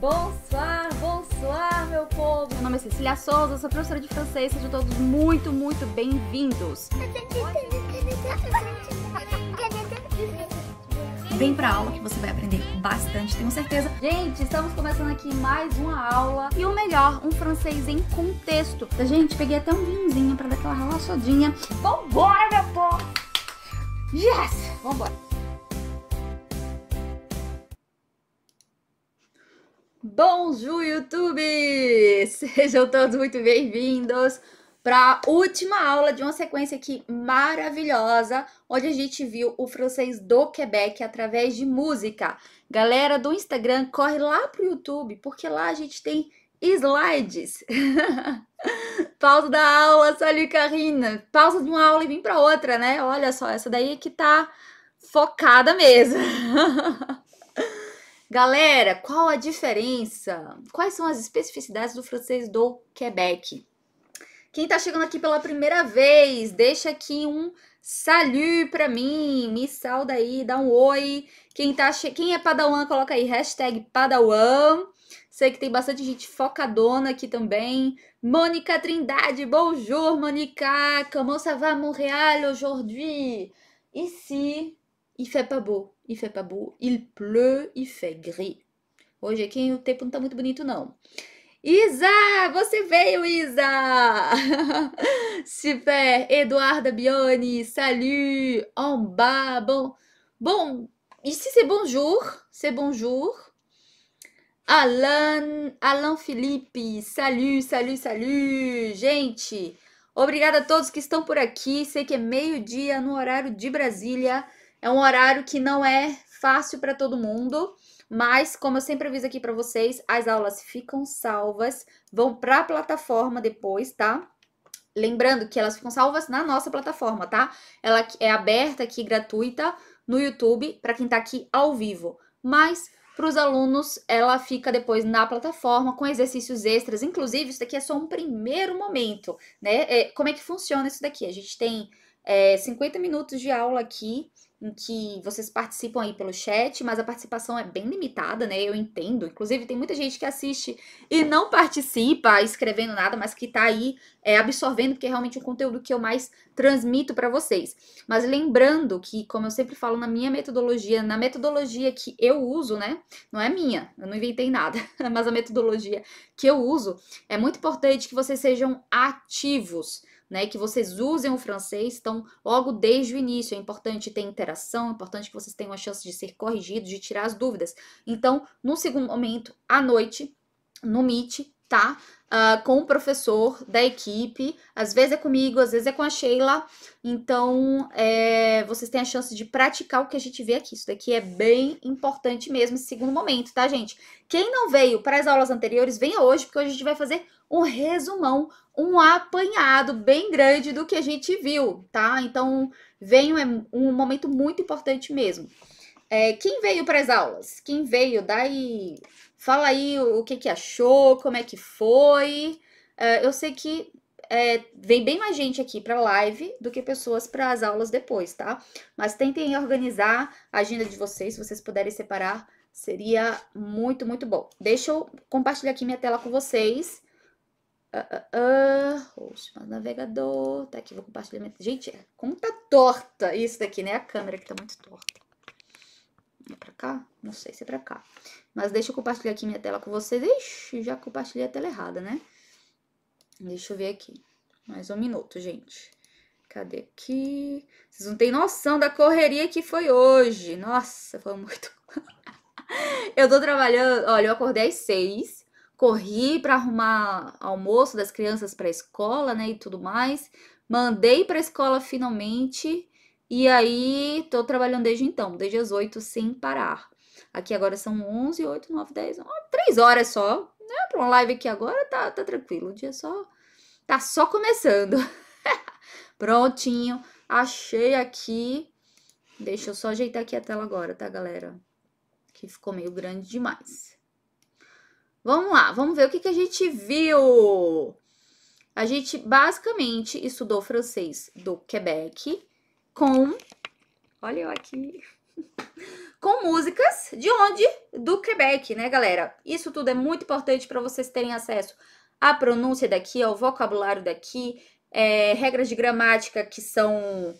Bonsoir, bonsoir, meu povo! Meu nome é Cecília Souza, sou professora de francês, sejam todos muito, muito bem-vindos! Vem pra aula que você vai aprender bastante, tenho certeza. Gente, estamos começando aqui mais uma aula e o melhor, um francês em contexto. Gente, peguei até um vinhozinho pra dar aquela relaxadinha. Vambora, meu povo! Yes! Vambora! Bonjour, YouTube! Sejam todos muito bem-vindos para a última aula de uma sequência aqui maravilhosa, onde a gente viu o francês do Quebec através de música. Galera do Instagram, corre lá pro YouTube, porque lá a gente tem slides. pausa da aula, salut Karina. Pausa de uma aula e vim para outra, né? Olha só, essa daí que tá focada mesmo. Galera, qual a diferença? Quais são as especificidades do francês do Quebec? Quem tá chegando aqui pela primeira vez, deixa aqui um salut pra mim, me salda aí, dá um oi. Quem, tá che... Quem é padawan, coloca aí hashtag padawan. Sei que tem bastante gente focadona aqui também. Mônica Trindade, bonjour, Mônica. Comment ça va, Montréal, aujourd'hui? Ici, il fait pas beau. Il fait pas beau. Il pleut, il fait gris. Hoje aqui o tempo não tá muito bonito, não. Isa! Você veio, Isa! Super! Eduarda Bione, salut! En bas, bon. Bon, ici c'est bonjour, c'est bonjour. Alan, Alan Felipe, salut, salut, salut! Gente, obrigada a todos que estão por aqui. Sei que é meio-dia no horário de Brasília. É um horário que não é fácil para todo mundo, mas como eu sempre aviso aqui para vocês, as aulas ficam salvas, vão para a plataforma depois, tá? Lembrando que elas ficam salvas na nossa plataforma, tá? Ela é aberta aqui, gratuita, no YouTube, para quem está aqui ao vivo. Mas para os alunos, ela fica depois na plataforma com exercícios extras. Inclusive, isso daqui é só um primeiro momento, né? É, como é que funciona isso daqui? A gente tem é, 50 minutos de aula aqui em que vocês participam aí pelo chat, mas a participação é bem limitada, né? Eu entendo. Inclusive, tem muita gente que assiste e não participa escrevendo nada, mas que tá aí é, absorvendo, porque é realmente o conteúdo que eu mais transmito para vocês. Mas lembrando que, como eu sempre falo na minha metodologia, na metodologia que eu uso, né? Não é minha, eu não inventei nada, mas a metodologia que eu uso, é muito importante que vocês sejam ativos né, que vocês usem o francês, então, logo desde o início, é importante ter interação, é importante que vocês tenham a chance de ser corrigidos, de tirar as dúvidas. Então, no segundo momento, à noite, no Meet, tá? Uh, com o professor da equipe, às vezes é comigo, às vezes é com a Sheila, então é, vocês têm a chance de praticar o que a gente vê aqui. Isso daqui é bem importante mesmo, esse segundo momento, tá, gente? Quem não veio para as aulas anteriores, venha hoje, porque hoje a gente vai fazer um resumão, um apanhado bem grande do que a gente viu, tá? Então, venho é um momento muito importante mesmo. É, quem veio para as aulas? Quem veio? Daí, fala aí o, que, que achou, como é que foi. É, eu sei que é, vem bem mais gente aqui para live do que pessoas para as aulas depois, tá? Mas tentem organizar a agenda de vocês, se vocês puderem separar, seria muito, muito bom. Deixa eu compartilhar aqui minha tela com vocês. Uh, uh, uh. navegador. Tá aqui, vou compartilhar. Gente, como tá torta isso daqui, né? A câmera que tá muito torta. É pra cá? Não sei se é pra cá. Mas deixa eu compartilhar aqui minha tela com vocês. Ixi, já compartilhei a tela errada, né? Deixa eu ver aqui. Mais um minuto, gente. Cadê aqui? Vocês não têm noção da correria que foi hoje. Nossa, foi muito. eu tô trabalhando. Olha, eu acordei às seis corri para arrumar almoço das crianças para a escola, né, e tudo mais. Mandei para a escola finalmente e aí tô trabalhando desde então, desde as 8 sem parar. Aqui agora são 11, 8, 9, 10, 3 horas só. Né? Para uma live aqui agora tá, tá tranquilo, o dia só tá só começando. Prontinho, achei aqui. Deixa eu só ajeitar aqui a tela agora, tá, galera? Que ficou meio grande demais. Vamos lá, vamos ver o que, que a gente viu. A gente basicamente estudou francês do Quebec com. Olha eu aqui. com músicas de onde? Do Quebec, né, galera? Isso tudo é muito importante para vocês terem acesso à pronúncia daqui, ao vocabulário daqui, é, regras de gramática que são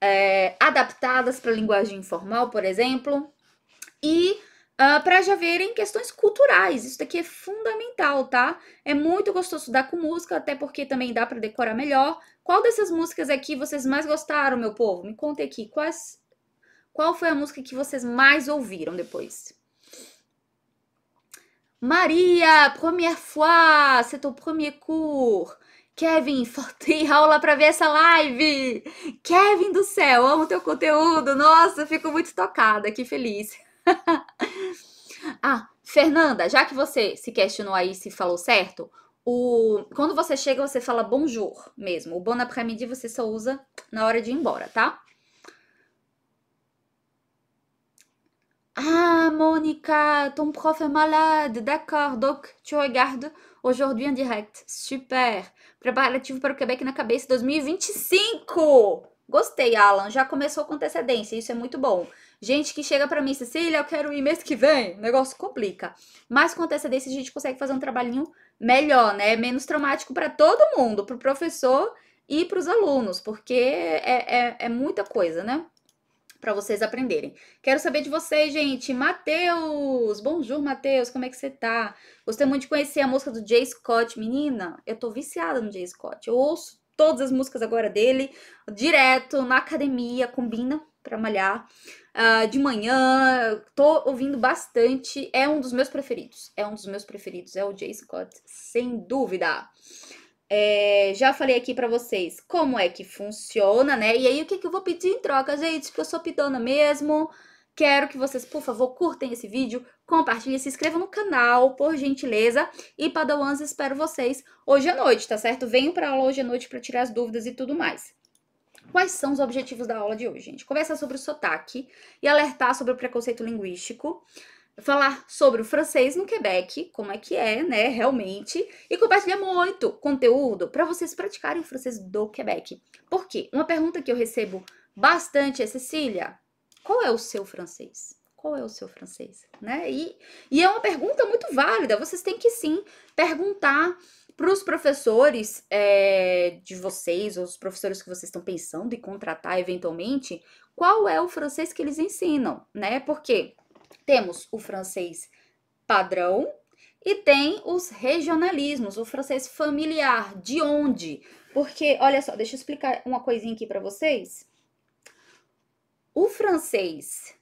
é, adaptadas para a linguagem informal, por exemplo, e uh, ah, para já verem questões culturais. Isso daqui é fundamental, tá? É muito gostoso estudar com música, até porque também dá para decorar melhor. Qual dessas músicas aqui vocês mais gostaram, meu povo? Me contem aqui. Quais, qual foi a música que vocês mais ouviram depois? Maria, première fois, c'est ton premier cours. Kevin, faltei aula para ver essa live. Kevin do céu, amo teu conteúdo. Nossa, fico muito tocada, que feliz. ah, Fernanda, já que você se questionou aí se falou certo, o quando você chega você fala bonjour mesmo. O bon après-midi você só usa na hora de ir embora, tá? Ah, Monica, ton prof est malade. D'accord, donc tu regardes aujourd'hui en direct. Super. Preparativo para o Quebec na cabeça 2025. Gostei, Alan. Já começou com antecedência. Isso é muito bom. Gente que chega para mim, Cecília, eu quero ir mês que vem. O negócio complica. Mas com antecedência a gente consegue fazer um trabalhinho melhor, né? Menos traumático para todo mundo, para o professor e para os alunos, porque é, é, é muita coisa, né? para vocês aprenderem. Quero saber de vocês, gente. Matheus! Bonjour, Matheus. Como é que você tá? Gostei muito de conhecer a música do Jay Scott. Menina, eu tô viciada no Jay Scott. Eu ouço todas as músicas agora dele, direto, na academia, combina para malhar. Uh, de manhã, tô ouvindo bastante. É um dos meus preferidos. É um dos meus preferidos. É o Jay Scott, sem dúvida. É, já falei aqui para vocês como é que funciona, né? E aí, o que, que eu vou pedir em troca, gente? Que eu sou pitona mesmo. Quero que vocês, por favor, curtem esse vídeo, compartilhem, se inscrevam no canal, por gentileza. E Padawans, espero vocês hoje à noite, tá certo? Venho pra aula hoje à noite para tirar as dúvidas e tudo mais. Quais são os objetivos da aula de hoje, gente? Conversar sobre o sotaque e alertar sobre o preconceito linguístico falar sobre o francês no Quebec, como é que é, né, realmente, e compartilhar muito conteúdo para vocês praticarem o francês do Quebec. Por quê? Uma pergunta que eu recebo bastante é, Cecília, qual é o seu francês? Qual é o seu francês? Né? E, e é uma pergunta muito válida, vocês têm que sim perguntar para os professores é, de vocês, ou os professores que vocês estão pensando em contratar eventualmente, qual é o francês que eles ensinam, né? Porque temos o francês padrão e tem os regionalismos, o francês familiar. De onde? Porque, olha só, deixa eu explicar uma coisinha aqui para vocês. O francês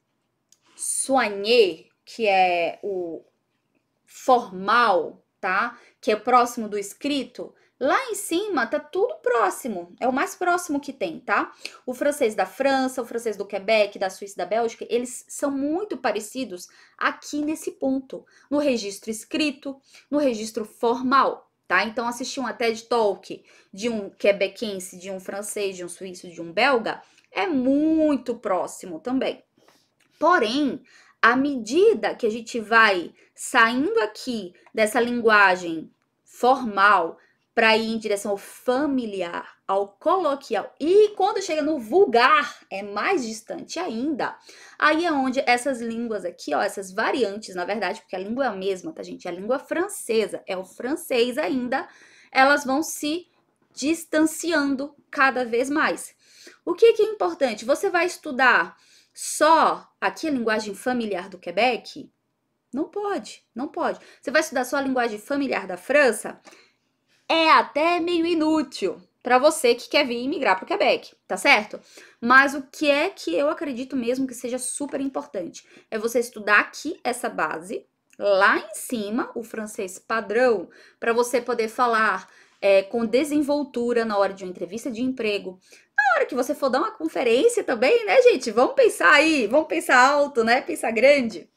soigné, que é o formal, tá? Que é próximo do escrito, Lá em cima tá tudo próximo, é o mais próximo que tem, tá? O francês da França, o francês do Quebec, da Suíça da Bélgica, eles são muito parecidos aqui nesse ponto, no registro escrito, no registro formal, tá? Então assistir um TED Talk de um quebequense, de um francês, de um suíço, de um belga é muito próximo também. Porém, à medida que a gente vai saindo aqui dessa linguagem formal, para ir em direção ao familiar, ao coloquial. E quando chega no vulgar, é mais distante ainda. Aí é onde essas línguas aqui, ó, essas variantes, na verdade, porque a língua é a mesma, tá, gente? A língua francesa é o francês ainda, elas vão se distanciando cada vez mais. O que, que é importante? Você vai estudar só aqui a linguagem familiar do Quebec? Não pode, não pode. Você vai estudar só a linguagem familiar da França? é até meio inútil para você que quer vir migrar para o Quebec, tá certo? Mas o que é que eu acredito mesmo que seja super importante é você estudar aqui essa base, lá em cima, o francês padrão, para você poder falar é, com desenvoltura na hora de uma entrevista de emprego. Hora que você for dar uma conferência também, né, gente? Vamos pensar aí, vamos pensar alto, né? Pensar grande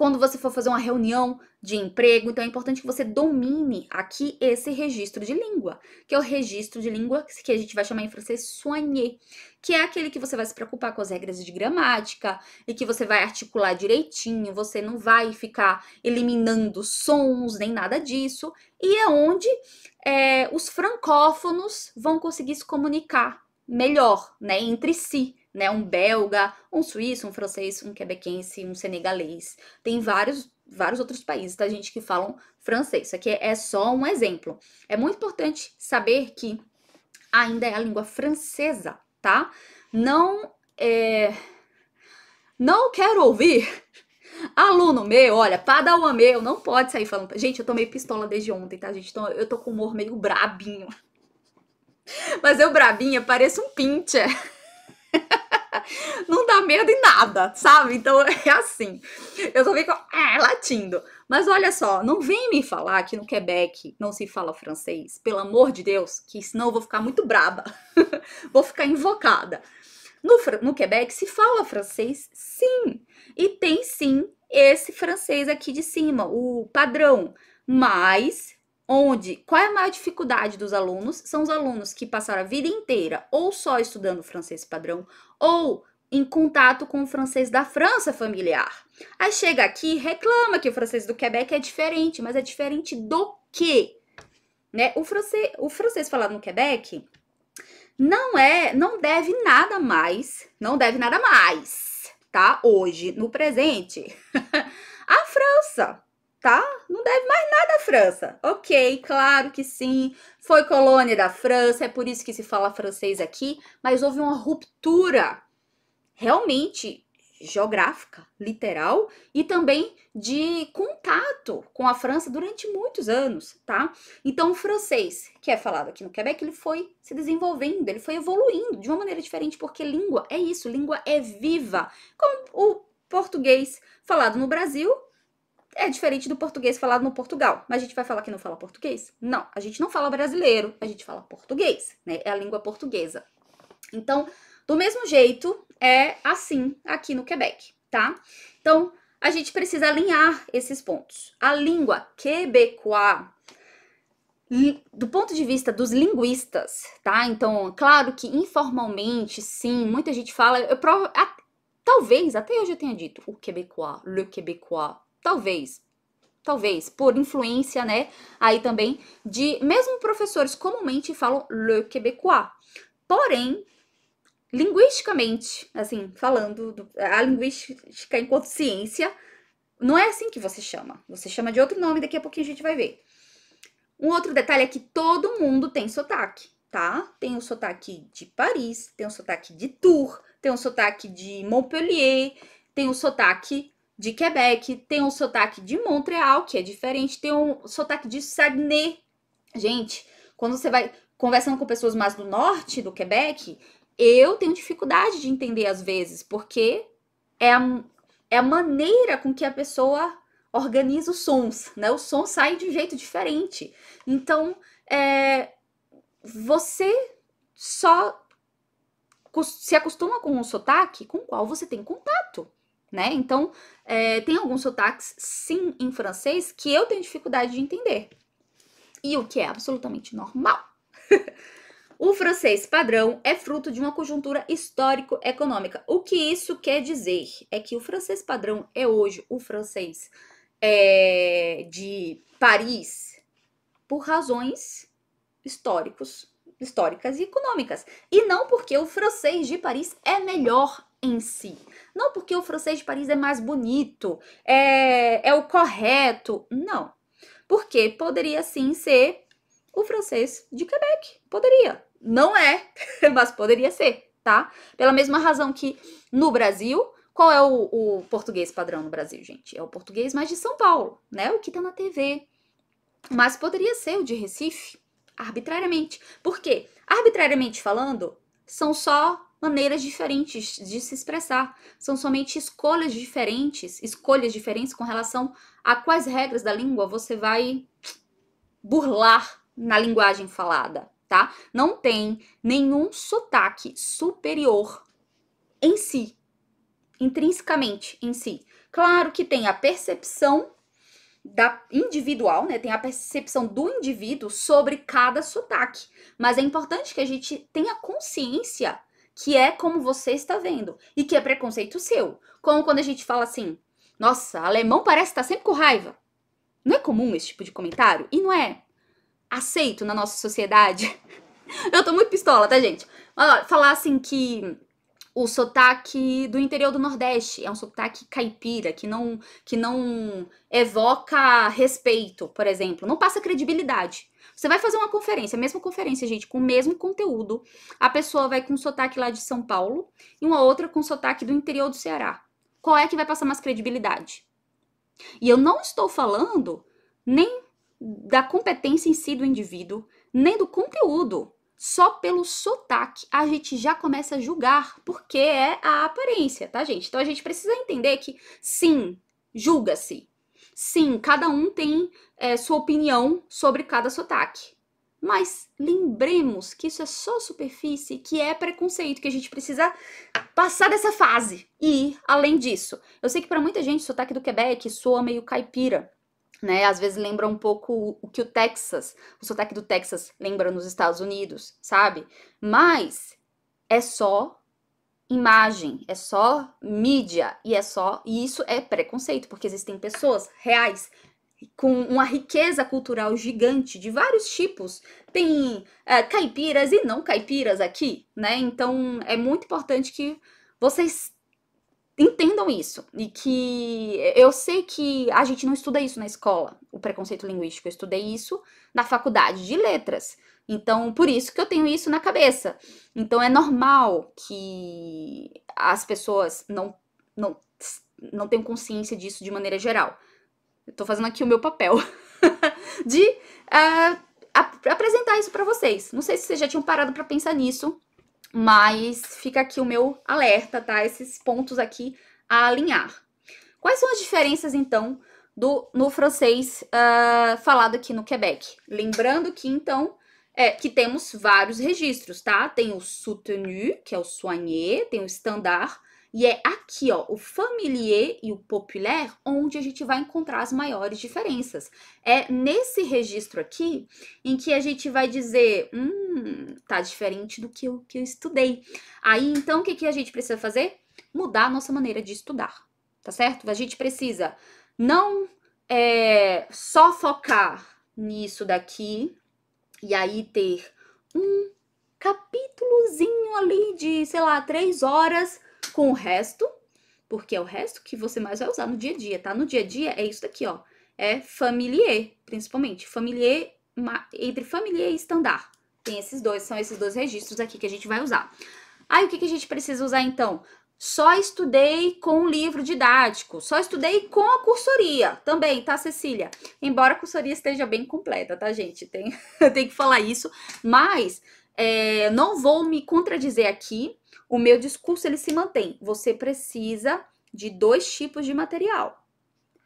quando você for fazer uma reunião de emprego, então é importante que você domine aqui esse registro de língua, que é o registro de língua que a gente vai chamar em francês soigné, que é aquele que você vai se preocupar com as regras de gramática e que você vai articular direitinho, você não vai ficar eliminando sons nem nada disso, e é onde é, os francófonos vão conseguir se comunicar melhor, né, entre si, né? Um belga, um suíço, um francês, um quebequense, um senegalês. Tem vários vários outros países, tá, gente, que falam francês. Isso aqui é só um exemplo. É muito importante saber que ainda é a língua francesa, tá? Não é... Não quero ouvir aluno meu, olha, padawan meu, não pode sair falando. Gente, eu tô meio pistola desde ontem, tá, gente? Então eu tô com o humor meio brabinho. Mas eu brabinha pareço um pincher. não dá medo em nada, sabe? Então é assim. Eu só fico é, latindo. Mas olha só, não vem me falar que no Quebec não se fala francês, pelo amor de Deus, que senão eu vou ficar muito braba. vou ficar invocada. No, no Quebec se fala francês, sim. E tem sim esse francês aqui de cima, o padrão. Mas onde qual é a maior dificuldade dos alunos? São os alunos que passaram a vida inteira ou só estudando francês padrão ou em contato com o francês da França familiar. Aí chega aqui e reclama que o francês do Quebec é diferente, mas é diferente do quê? Né? O francês, o francês falado no Quebec não é, não deve nada mais, não deve nada mais, tá? Hoje, no presente, a França tá? Não deve mais nada à França. Ok, claro que sim, foi colônia da França, é por isso que se fala francês aqui, mas houve uma ruptura realmente geográfica, literal, e também de contato com a França durante muitos anos, tá? Então, o francês, que é falado aqui no Quebec, ele foi se desenvolvendo, ele foi evoluindo de uma maneira diferente, porque língua é isso, língua é viva. Como o português falado no Brasil é diferente do português falado no Portugal. Mas a gente vai falar que não fala português? Não, a gente não fala brasileiro, a gente fala português, né? É a língua portuguesa. Então, do mesmo jeito, é assim aqui no Quebec, tá? Então, a gente precisa alinhar esses pontos. A língua quebecois, do ponto de vista dos linguistas, tá? Então, claro que informalmente, sim, muita gente fala, eu provo, a, talvez até eu já tenha dito o quebecois, le quebecois, Talvez. Talvez, por influência, né? Aí também de. Mesmo professores comumente falam le québécois. Porém, linguisticamente, assim, falando, do, a linguística enquanto ciência, não é assim que você chama. Você chama de outro nome, daqui a pouquinho a gente vai ver. Um outro detalhe é que todo mundo tem sotaque, tá? Tem o sotaque de Paris, tem o sotaque de Tours, tem o sotaque de Montpellier, tem o sotaque de Quebec, tem um sotaque de Montreal, que é diferente, tem um sotaque de Saguenay. Gente, quando você vai conversando com pessoas mais do norte do Quebec, eu tenho dificuldade de entender às vezes, porque é a, é a maneira com que a pessoa organiza os sons, né? O som sai de um jeito diferente. Então, é, você só se acostuma com um sotaque com o qual você tem contato né? Então, é, tem alguns sotaques, sim, em francês, que eu tenho dificuldade de entender. E o que é absolutamente normal. o francês padrão é fruto de uma conjuntura histórico-econômica. O que isso quer dizer? É que o francês padrão é hoje o francês é, de Paris por razões históricos, históricas e econômicas. E não porque o francês de Paris é melhor em si. Não porque o francês de Paris é mais bonito, é, é o correto. Não. Porque poderia sim ser o francês de Quebec. Poderia. Não é, mas poderia ser, tá? Pela mesma razão que no Brasil, qual é o, o, português padrão no Brasil, gente? É o português mais de São Paulo, né? O que tá na TV. Mas poderia ser o de Recife, arbitrariamente. Por quê? Arbitrariamente falando, são só maneiras diferentes de se expressar. São somente escolhas diferentes, escolhas diferentes com relação a quais regras da língua você vai burlar na linguagem falada, tá? Não tem nenhum sotaque superior em si, intrinsecamente em si. Claro que tem a percepção da individual, né? Tem a percepção do indivíduo sobre cada sotaque, mas é importante que a gente tenha consciência que é como você está vendo e que é preconceito seu. Como quando a gente fala assim: "Nossa, alemão parece estar sempre com raiva". Não é comum esse tipo de comentário e não é aceito na nossa sociedade. Eu tô muito pistola, tá, gente? Falar assim que o, sotaque do interior do Nordeste, é um sotaque caipira, que não, que não evoca respeito, por exemplo, não passa credibilidade. Você vai fazer uma conferência, a mesma conferência, gente, com o mesmo conteúdo. A pessoa vai com sotaque lá de São Paulo e uma outra com sotaque do interior do Ceará. Qual é que vai passar mais credibilidade? E eu não estou falando nem da competência em si do indivíduo, nem do conteúdo só pelo sotaque a gente já começa a julgar, porque é a aparência, tá, gente? Então a gente precisa entender que sim, julga-se. Sim, cada um tem é, sua opinião sobre cada sotaque. Mas lembremos que isso é só superfície, que é preconceito, que a gente precisa passar dessa fase. E, além disso, eu sei que para muita gente o sotaque do Quebec soa meio caipira né? Às vezes lembra um pouco o que o Texas, o sotaque do Texas lembra nos Estados Unidos, sabe? Mas é só imagem, é só mídia e é só e isso é preconceito, porque existem pessoas reais com uma riqueza cultural gigante de vários tipos. Tem é, caipiras e não caipiras aqui, né? Então é muito importante que vocês entendam isso. E que eu sei que a gente não estuda isso na escola, o preconceito linguístico. Eu estudei isso na faculdade de letras. Então, por isso que eu tenho isso na cabeça. Então, é normal que as pessoas não, não, não tenham consciência disso de maneira geral. Eu tô fazendo aqui o meu papel de uh, ap apresentar isso para vocês. Não sei se vocês já tinham parado para pensar nisso, mas fica aqui o meu alerta, tá? Esses pontos aqui a alinhar. Quais são as diferenças, então, do no francês uh, falado aqui no Quebec? Lembrando que, então, é, que temos vários registros, tá? Tem o soutenu, que é o soigné, tem o standard, e é aqui, ó, o familier e o populaire, onde a gente vai encontrar as maiores diferenças. É nesse registro aqui em que a gente vai dizer, hum, tá diferente do que eu, que eu estudei. Aí, então, o que, que a gente precisa fazer? Mudar a nossa maneira de estudar, tá certo? A gente precisa não é, só focar nisso daqui e aí ter um capítulozinho ali de, sei lá, três horas com o resto, porque é o resto que você mais vai usar no dia a dia, tá? No dia a dia é isso daqui, ó. É familier, principalmente. Familier, entre familier e standard. Tem esses dois, são esses dois registros aqui que a gente vai usar. Aí, o que, que a gente precisa usar, então? Só estudei com o livro didático, só estudei com a cursoria também, tá, Cecília? Embora a cursoria esteja bem completa, tá, gente? Tem, tem que falar isso, mas é, não vou me contradizer aqui, o meu discurso ele se mantém. Você precisa de dois tipos de material.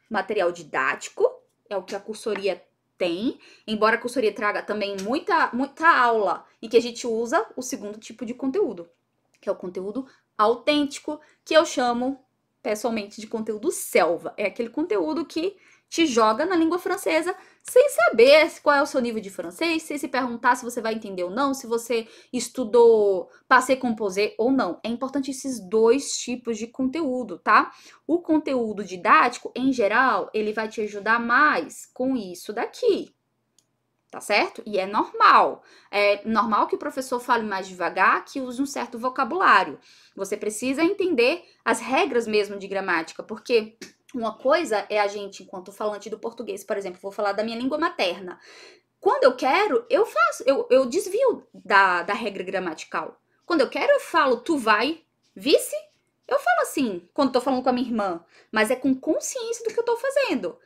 Material didático, é o que a cursoria tem, embora a cursoria traga também muita, muita aula em que a gente usa o segundo tipo de conteúdo, que é o conteúdo autêntico, que eu chamo pessoalmente de conteúdo selva. É aquele conteúdo que te joga na língua francesa sem saber qual é o seu nível de francês, sem se perguntar se você vai entender ou não, se você estudou passé composé ou não. É importante esses dois tipos de conteúdo, tá? O conteúdo didático, em geral, ele vai te ajudar mais com isso daqui. Tá certo? E é normal. É normal que o professor fale mais devagar, que use um certo vocabulário. Você precisa entender as regras mesmo de gramática, porque uma coisa é a gente, enquanto falante do português, por exemplo, vou falar da minha língua materna. Quando eu quero, eu faço, eu, eu desvio da, da regra gramatical. Quando eu quero, eu falo tu vai, vice. Eu falo assim, quando tô falando com a minha irmã, mas é com consciência do que eu tô fazendo.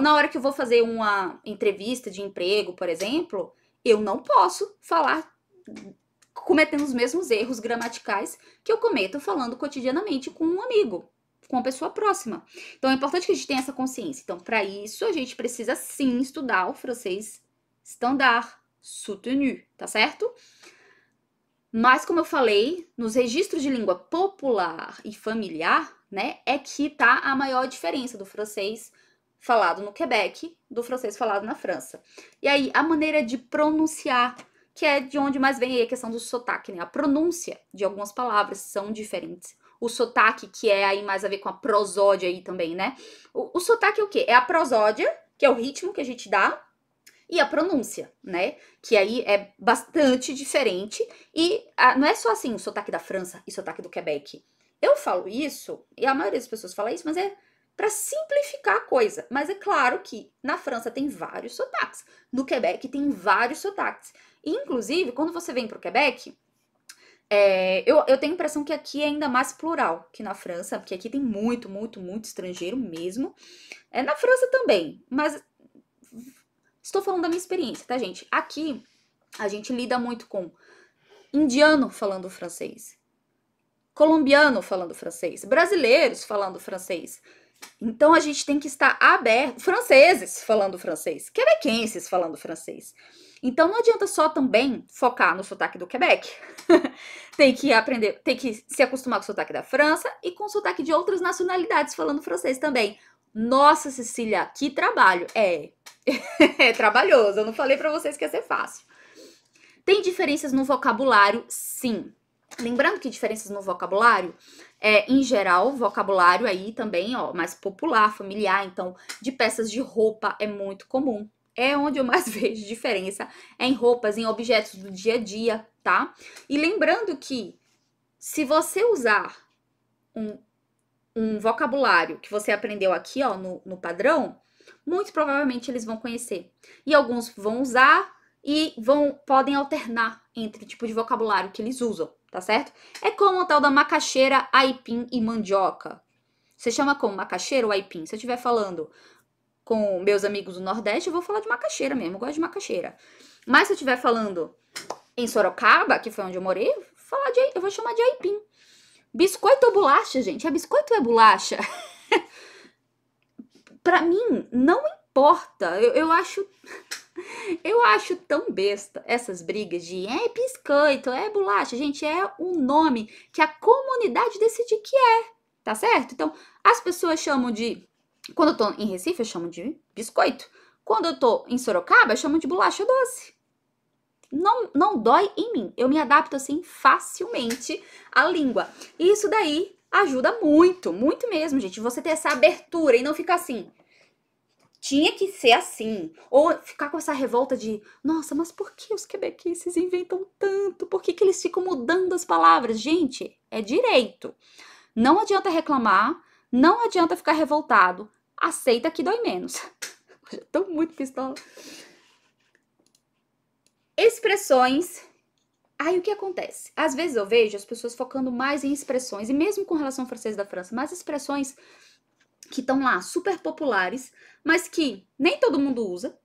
Na hora que eu vou fazer uma entrevista de emprego, por exemplo, eu não posso falar cometendo os mesmos erros gramaticais que eu cometo falando cotidianamente com um amigo com uma pessoa próxima. Então é importante que a gente tenha essa consciência. Então, para isso, a gente precisa sim estudar o francês standard, soutenu, tá certo? Mas, como eu falei, nos registros de língua popular e familiar, né, é que tá a maior diferença do francês falado no Quebec do francês falado na França. E aí, a maneira de pronunciar, que é de onde mais vem a questão do sotaque, né? A pronúncia de algumas palavras são diferentes o sotaque, que é aí mais a ver com a prosódia aí também, né? O, o sotaque é o quê? É a prosódia, que é o ritmo que a gente dá, e a pronúncia, né? Que aí é bastante diferente. E ah, não é só assim o sotaque da França e o sotaque do Quebec. Eu falo isso, e a maioria das pessoas fala isso, mas é para simplificar a coisa. Mas é claro que na França tem vários sotaques, no Quebec tem vários sotaques. E, inclusive, quando você vem para o Quebec, é, eu, eu tenho a impressão que aqui é ainda mais plural que na França, porque aqui tem muito, muito, muito estrangeiro mesmo. É na França também, mas estou falando da minha experiência, tá, gente? Aqui a gente lida muito com indiano falando francês, colombiano falando francês, brasileiros falando francês. Então a gente tem que estar aberto, franceses falando francês, quebequenses falando francês. Então não adianta só também focar no sotaque do Quebec. tem que aprender, tem que se acostumar com o sotaque da França e com o sotaque de outras nacionalidades falando francês também. Nossa, Cecília, que trabalho. É, é trabalhoso. Eu não falei para vocês que ia ser fácil. Tem diferenças no vocabulário? Sim. Lembrando que diferenças no vocabulário é, em geral, vocabulário aí também, ó, mais popular, familiar, então, de peças de roupa é muito comum. É onde eu mais vejo diferença, é em roupas, em objetos do dia a dia, tá? E lembrando que se você usar um, um vocabulário que você aprendeu aqui, ó, no, no padrão, muito provavelmente eles vão conhecer. E alguns vão usar e vão podem alternar entre o tipo de vocabulário que eles usam, tá certo? É como o tal da macaxeira, aipim e mandioca. Você chama como macaxeira ou aipim? Se eu estiver falando com meus amigos do Nordeste, eu vou falar de macaxeira mesmo, eu gosto de macaxeira. Mas se eu estiver falando em Sorocaba, que foi onde eu morei, eu vou, falar de, eu vou chamar de aipim. Biscoito ou bolacha, gente? É biscoito ou é bolacha? pra mim, não importa. Eu, eu acho. Eu acho tão besta essas brigas de é biscoito, é bolacha. Gente, é o nome que a comunidade decide que é, tá certo? Então, as pessoas chamam de. Quando eu tô em Recife, eu chamo de biscoito. Quando eu tô em Sorocaba, eu chamo de bolacha doce não, não dói em mim. Eu me adapto assim facilmente à língua. E isso daí ajuda muito, muito mesmo, gente. Você ter essa abertura e não ficar assim. Tinha que ser assim. Ou ficar com essa revolta de, nossa, mas por que os quebequenses inventam tanto? Por que, que eles ficam mudando as palavras? Gente, é direito. Não adianta reclamar, não adianta ficar revoltado. Aceita que dói menos. Eu tô muito pistola. Expressões. Aí o que acontece? Às vezes eu vejo as pessoas focando mais em expressões, e mesmo com relação ao francês da França, mais expressões que estão lá super populares, mas que nem todo mundo usa.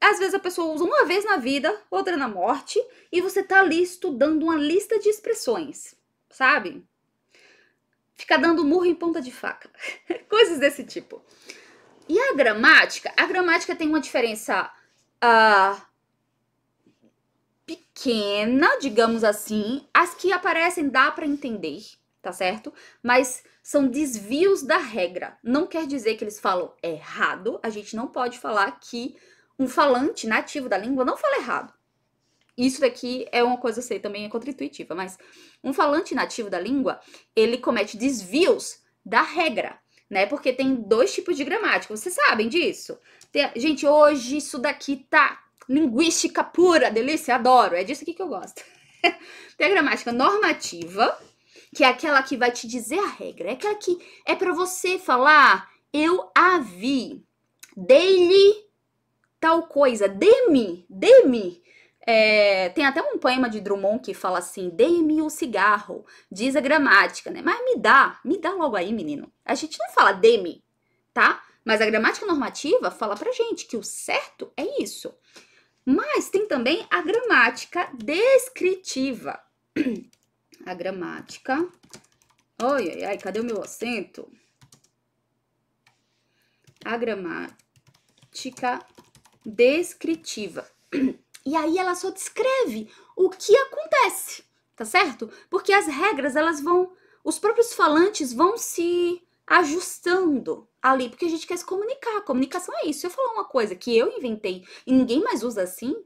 Às vezes a pessoa usa uma vez na vida, outra na morte, e você tá ali estudando uma lista de expressões, sabe? Fica dando murro em ponta de faca. Coisas desse tipo. E a gramática? A gramática tem uma diferença uh, pequena, digamos assim. As que aparecem dá para entender, tá certo? Mas são desvios da regra. Não quer dizer que eles falam errado. A gente não pode falar que um falante nativo da língua não fala errado. Isso daqui é uma coisa, eu sei, também é contra-intuitiva, mas um falante nativo da língua, ele comete desvios da regra, né? Porque tem dois tipos de gramática, vocês sabem disso? Tem, gente, hoje isso daqui tá linguística pura, delícia, adoro. É disso aqui que eu gosto. Tem a gramática normativa, que é aquela que vai te dizer a regra. É aquela que é para você falar eu a vi, dei-lhe tal coisa, dê-me, dê-me. É, tem até um poema de Drummond que fala assim: dê-me o cigarro, diz a gramática, né? Mas me dá, me dá logo aí, menino. A gente não fala dê-me, tá? Mas a gramática normativa fala pra gente que o certo é isso. Mas tem também a gramática descritiva. A gramática. Oi, ai, ai, cadê o meu acento? A gramática descritiva. E aí ela só descreve o que acontece, tá certo? Porque as regras, elas vão, os próprios falantes vão se ajustando ali, porque a gente quer se comunicar. Comunicação é isso. Se eu falar uma coisa que eu inventei e ninguém mais usa assim,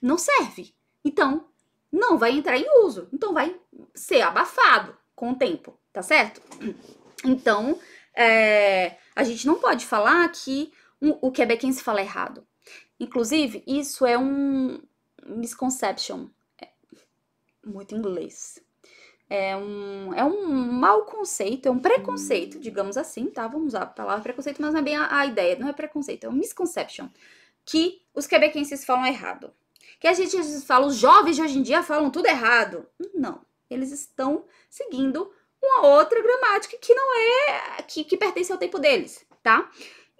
não serve. Então, não vai entrar em uso. Então, vai ser abafado com o tempo, tá certo? Então, é, a gente não pode falar que o quebequense fala errado. Inclusive, isso é um misconception. É muito inglês. É um, é um mau conceito, é um preconceito, digamos assim, tá? Vamos usar a palavra preconceito, mas não é bem a, a ideia, não é preconceito, é um misconception. Que os quebequenses falam errado. Que a gente fala, os jovens de hoje em dia falam tudo errado. Não. Eles estão seguindo uma outra gramática que não é. que, que pertence ao tempo deles, tá?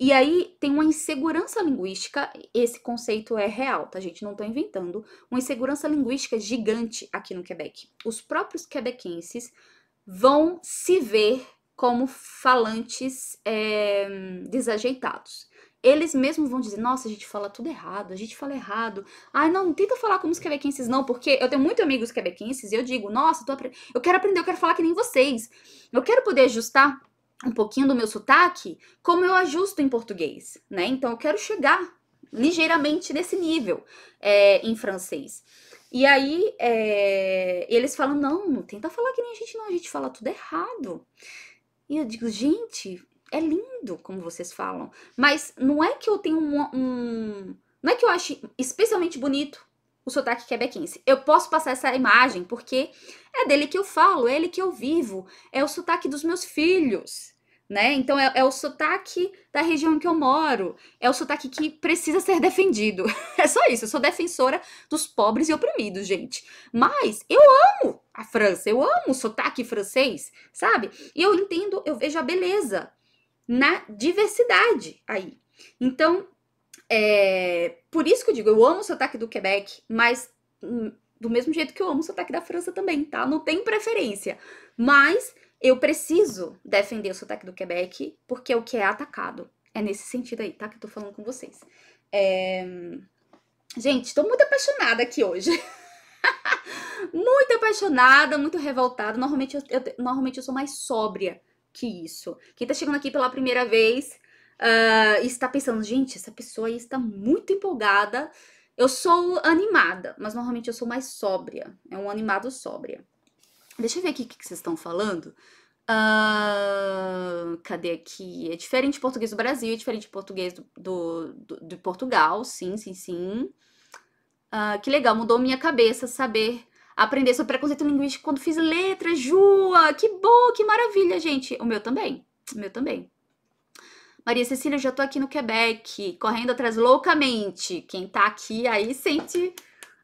E aí tem uma insegurança linguística, esse conceito é real, tá, gente? Não tô inventando. Uma insegurança linguística gigante aqui no Quebec. Os próprios quebequenses vão se ver como falantes é, desajeitados. Eles mesmos vão dizer, nossa, a gente fala tudo errado, a gente fala errado. Ai, não, não tenta falar como os quebequenses, não, porque eu tenho muitos amigos quebequenses e eu digo, nossa, eu quero aprender, eu quero falar que nem vocês. Eu quero poder ajustar um pouquinho do meu sotaque, como eu ajusto em português, né? Então eu quero chegar ligeiramente nesse nível é, em francês. E aí é, eles falam: não, não tenta falar que nem a gente, não, a gente fala tudo errado. E eu digo, gente, é lindo como vocês falam, mas não é que eu tenho um. um não é que eu ache especialmente bonito o sotaque quebequense. Eu posso passar essa imagem porque é dele que eu falo, é ele que eu vivo, é o sotaque dos meus filhos, né? Então é, é, o sotaque da região em que eu moro, é o sotaque que precisa ser defendido. É só isso, eu sou defensora dos pobres e oprimidos, gente. Mas eu amo a França, eu amo o sotaque francês, sabe? E eu entendo, eu vejo a beleza na diversidade aí. Então, é, por isso que eu digo, eu amo o sotaque do Quebec, mas hum, do mesmo jeito que eu amo o sotaque da França também, tá? Não tem preferência. Mas eu preciso defender o sotaque do Quebec porque é o que é atacado. É nesse sentido aí, tá? Que eu tô falando com vocês. É... Gente, tô muito apaixonada aqui hoje. muito apaixonada, muito revoltada. Normalmente eu, eu, normalmente eu sou mais sóbria que isso. Quem tá chegando aqui pela primeira vez uh, e está pensando, gente, essa pessoa aí está muito empolgada. Eu sou animada, mas normalmente eu sou mais sóbria. É um animado sóbria. Deixa eu ver aqui o que, que vocês estão falando. Uh, cadê aqui? É diferente de português do Brasil, é diferente de português do, do, do de Portugal. Sim, sim, sim. Uh, que legal, mudou minha cabeça saber aprender sobre preconceito linguístico quando fiz letras, Jua! Que bom, que maravilha, gente. O meu também. O meu também. Maria Cecília, já tô aqui no Quebec, correndo atrás loucamente. Quem tá aqui aí sente,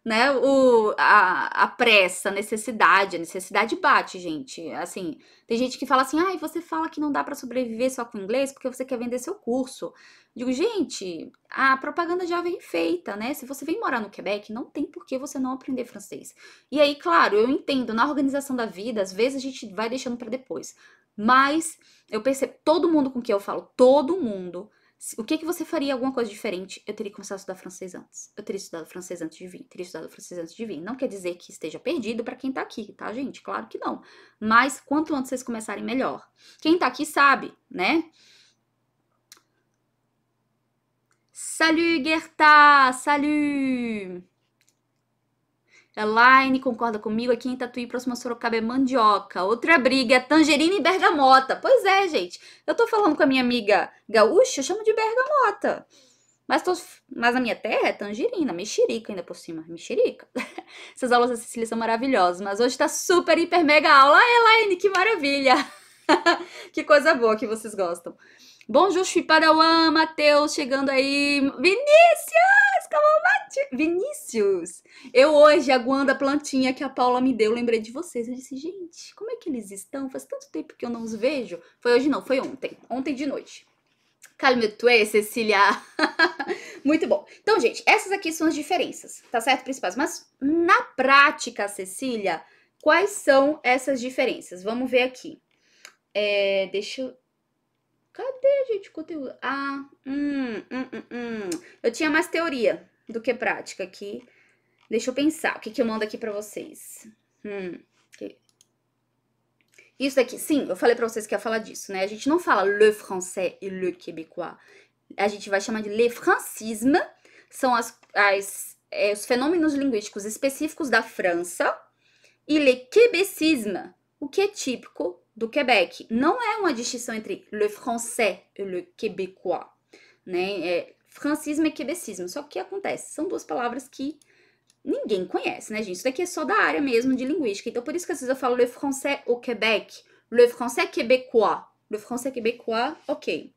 né, o, a, a pressa, a necessidade. A necessidade bate, gente. Assim, tem gente que fala assim, ah, você fala que não dá para sobreviver só com inglês porque você quer vender seu curso. Digo, gente, a propaganda já vem feita, né? Se você vem morar no Quebec, não tem por que você não aprender francês. E aí, claro, eu entendo, na organização da vida, às vezes a gente vai deixando para depois. Mas eu percebo, todo mundo com quem eu falo, todo mundo, o que que você faria alguma coisa diferente? Eu teria começado a estudar francês antes. Eu teria estudado francês antes de vir. Teria estudado francês antes de vir. Não quer dizer que esteja perdido para quem tá aqui, tá, gente? Claro que não. Mas quanto antes vocês começarem, melhor. Quem tá aqui sabe, né? Salut, Gerta! Salut! Elaine concorda comigo, aqui em Tatuí, próximo a Sorocaba é mandioca. Outra briga é tangerina e bergamota. Pois é, gente. Eu tô falando com a minha amiga gaúcha, eu chamo de bergamota. Mas, tô, mas a minha terra é tangerina, mexerica ainda por cima. Mexerica. Essas aulas da Cecília são maravilhosas, mas hoje tá super, hiper, mega aula. Ai, Elaine, que maravilha! que coisa boa que vocês gostam. Je suis Padawan, Matheus, chegando aí. Vinícius! Bate? Vinícius! Eu hoje, aguando a plantinha que a Paula me deu, lembrei de vocês. Eu disse, gente, como é que eles estão? Faz tanto tempo que eu não os vejo. Foi hoje não, foi ontem. Ontem de noite. Calme-toi, Cecília. Muito bom. Então, gente, essas aqui são as diferenças, tá certo? Principais. Mas na prática, Cecília, quais são essas diferenças? Vamos ver aqui. É, deixa eu Cadê, gente, o conteúdo? Ah, hum, hum, hum, hum. Eu tinha mais teoria do que prática aqui. Deixa eu pensar. O que, que eu mando aqui pra vocês? Hum. Isso daqui, sim, eu falei pra vocês que ia falar disso, né? A gente não fala le français e le québécois. A gente vai chamar de le francisme. São as, as, é, os fenômenos linguísticos específicos da França. E le québécisme, o que é típico do Quebec. Não é uma distinção entre le français e le québécois, né? É, francismo e quebecismo. Só que o que acontece? São duas palavras que ninguém conhece, né, gente? Isso daqui é só da área mesmo de linguística. Então, por isso que às vezes eu falo le français au Québec, le français québécois. Le français québécois, ok.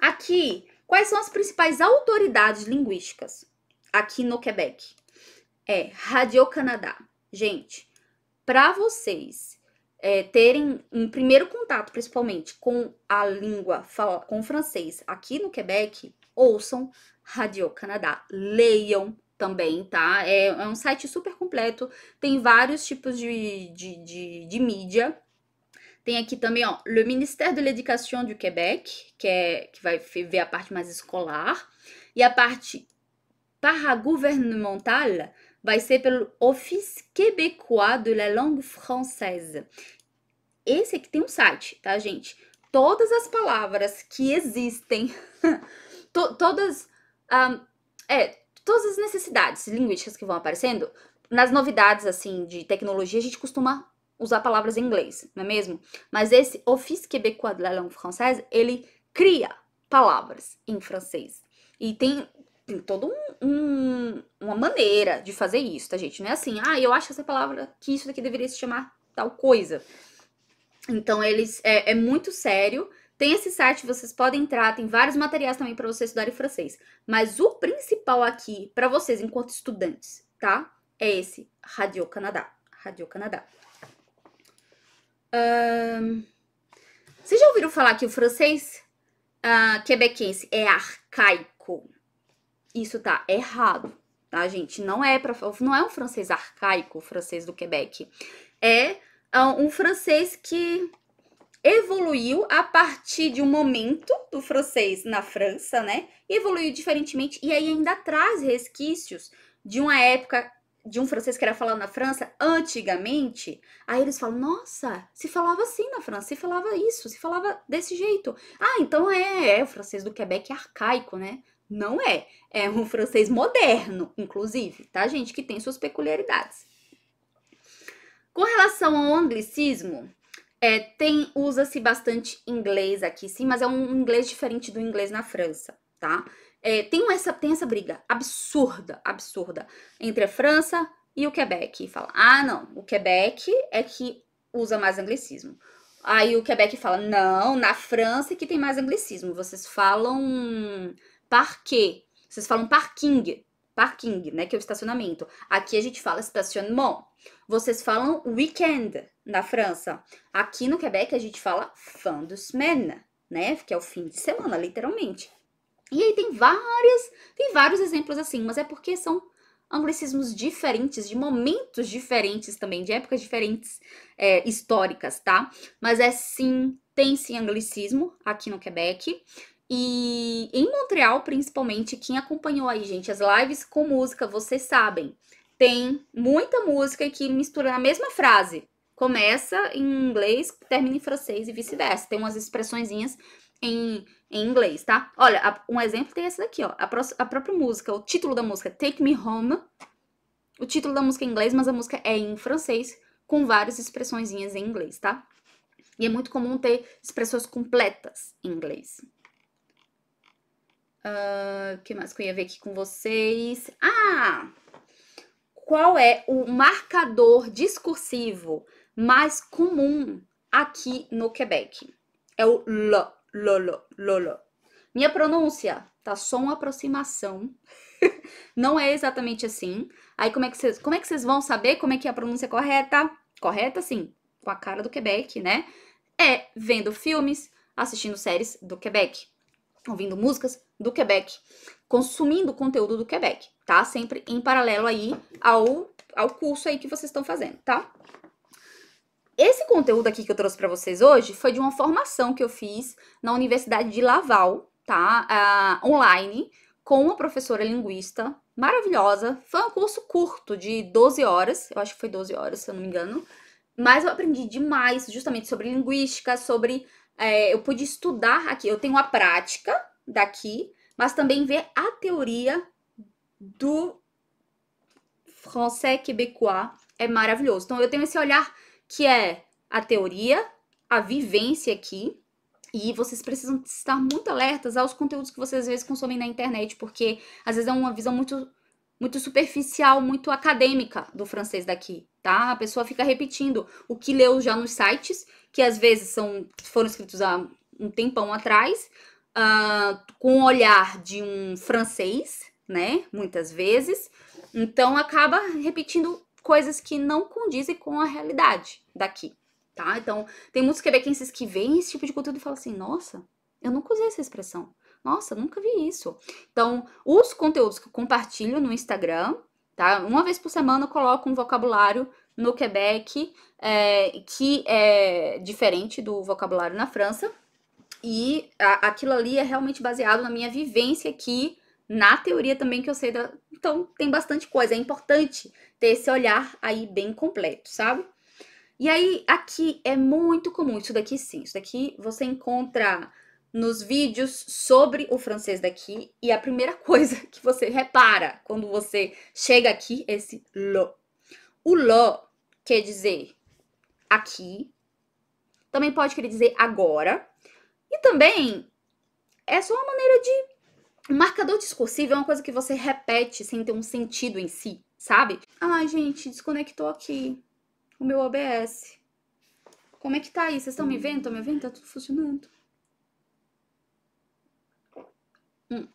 Aqui, quais são as principais autoridades linguísticas aqui no Quebec? É Radio-Canadá. Gente, para vocês é, terem um primeiro contato, principalmente, com a língua, com o francês aqui no Quebec, ouçam Radio-Canadá. Leiam também, tá? É, é, um site super completo, tem vários tipos de, de, de, de mídia. Tem aqui também, ó, le Ministère de l'Éducation du Québec, que, é, que vai ver a parte mais escolar, e a parte paragouvernemental vai ser pelo Office Québécois de la Langue Française. Esse aqui tem um site, tá, gente? Todas as palavras que existem, to, todas, um, é, todas as necessidades linguísticas que vão aparecendo, nas novidades, assim, de tecnologia, a gente costuma usar palavras em inglês, não é mesmo? Mas esse Office Québécois de la Langue Française, ele cria palavras em francês. E tem, tem toda um, um, uma maneira de fazer isso, tá, gente? Não é assim, ah, eu acho essa palavra, que isso daqui deveria se chamar tal coisa. Então, eles é, é muito sério tem esse site, vocês podem entrar, tem vários materiais também para vocês estudarem francês. Mas o principal aqui para vocês, enquanto estudantes, tá? É esse, Radio Canadá. Radio Canadá. Um, vocês já ouviram falar que o francês uh, quebequense é arcaico? Isso tá errado, tá, gente? Não é, pra, não é um francês arcaico, o francês do Quebec. É uh, um francês que evoluiu a partir de um momento do francês na França, né? Evoluiu diferentemente e aí ainda traz resquícios de uma época de um francês que era falado na França antigamente. Aí eles falam: "Nossa, se falava assim na França, se falava isso, se falava desse jeito". Ah, então é, é o francês do Quebec arcaico, né? Não é, é um francês moderno, inclusive, tá, gente, que tem suas peculiaridades. Com relação ao anglicismo, é, tem usa-se bastante inglês aqui, sim, mas é um inglês diferente do inglês na França, tá? É, tem, essa, tem essa briga absurda, absurda, entre a França e o Quebec. Fala, ah, não, o Quebec é que usa mais anglicismo. Aí o Quebec fala, não, na França é que tem mais anglicismo. Vocês falam parquet, vocês falam parking, parking, né, que é o estacionamento. Aqui a gente fala estacionnement. Vocês falam weekend na França. Aqui no Quebec a gente fala fin de semaine, né, que é o fim de semana, literalmente. E aí tem várias, tem vários exemplos assim, mas é porque são anglicismos diferentes, de momentos diferentes também, de épocas diferentes é, históricas, tá? Mas é sim, tem sim anglicismo aqui no Quebec. E em Montreal, principalmente, quem acompanhou aí, gente, as lives com música, vocês sabem, tem muita música que mistura na mesma frase. Começa em inglês, termina em francês e vice-versa. Tem umas expressõezinhas em, em inglês, tá? Olha, um exemplo tem esse daqui, ó. A, pró a própria música, o título da música, Take Me Home. O título da música é em inglês, mas a música é em francês, com várias expressõezinhas em inglês, tá? E é muito comum ter expressões completas em inglês. O uh, ah, que mais que eu ia ver aqui com vocês? Ah! Qual é o marcador discursivo mais comum aqui no Quebec? É o L, Lolo, Lolo. Minha pronúncia tá só uma aproximação. Não é exatamente assim. Aí como é que vocês, como é que vocês vão saber como é que é a pronúncia correta? Correta, sim, com a cara do Quebec, né? É vendo filmes, assistindo séries do Quebec ouvindo músicas do Quebec, consumindo conteúdo do Quebec, tá? Sempre em paralelo aí ao, ao curso aí que vocês estão fazendo, tá? Esse conteúdo aqui que eu trouxe para vocês hoje foi de uma formação que eu fiz na Universidade de Laval, tá? Uh, online, com uma professora linguista maravilhosa. Foi um curso curto, de 12 horas, eu acho que foi 12 horas, se eu não me engano. Mas eu aprendi demais justamente sobre linguística, sobre é, eu pude estudar aqui. Eu tenho a prática daqui, mas também ver a teoria do français québécois é maravilhoso. Então, eu tenho esse olhar que é a teoria, a vivência aqui, E vocês precisam estar muito alertas aos conteúdos que vocês às vezes consomem na internet, porque às vezes é uma visão muito muito superficial, muito acadêmica do francês daqui, tá? A pessoa fica repetindo o que leu já nos sites, que às vezes são foram escritos há um tempão atrás, uh, com o olhar de um francês, né? Muitas vezes. Então acaba repetindo coisas que não condizem com a realidade daqui, tá? Então, tem muitos quebequenses que veem esse tipo de conteúdo e falam assim: nossa, eu nunca usei essa expressão. Nossa, nunca vi isso. Então, os conteúdos que eu compartilho no Instagram, tá? Uma vez por semana eu coloco um vocabulário no Quebec é, que é diferente do vocabulário na França. E a, aquilo ali é realmente baseado na minha vivência aqui, na teoria também que eu sei da. Então, tem bastante coisa. É importante ter esse olhar aí bem completo, sabe? E aí, aqui é muito comum, isso daqui sim, isso daqui você encontra nos vídeos sobre o francês daqui e a primeira coisa que você repara quando você chega aqui é esse lo. O lo quer dizer aqui, também pode querer dizer agora, e também é só uma maneira de. Marcador discursivo é uma coisa que você repete sem ter um sentido em si, sabe? Ai, gente, desconectou aqui o meu OBS. Como é que tá aí? Vocês estão me vendo? Estão me vendo? Tá tudo funcionando. Hum.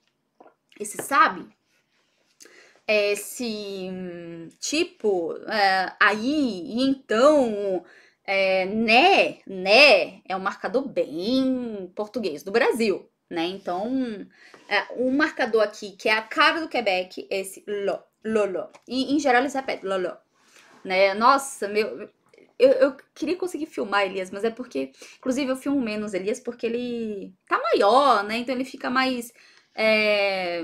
Esse sabe? Esse tipo, é, aí, e então, é, né, né, é um marcador bem português do Brasil, né? Então, é, um marcador aqui que é a cara do Quebec, esse lo, lo, lo. E em geral eles repetem lo. Né? Nossa, meu, eu, eu, queria conseguir filmar Elias, mas é porque, inclusive, eu filmo menos Elias porque ele tá maior, né? Então ele fica mais é,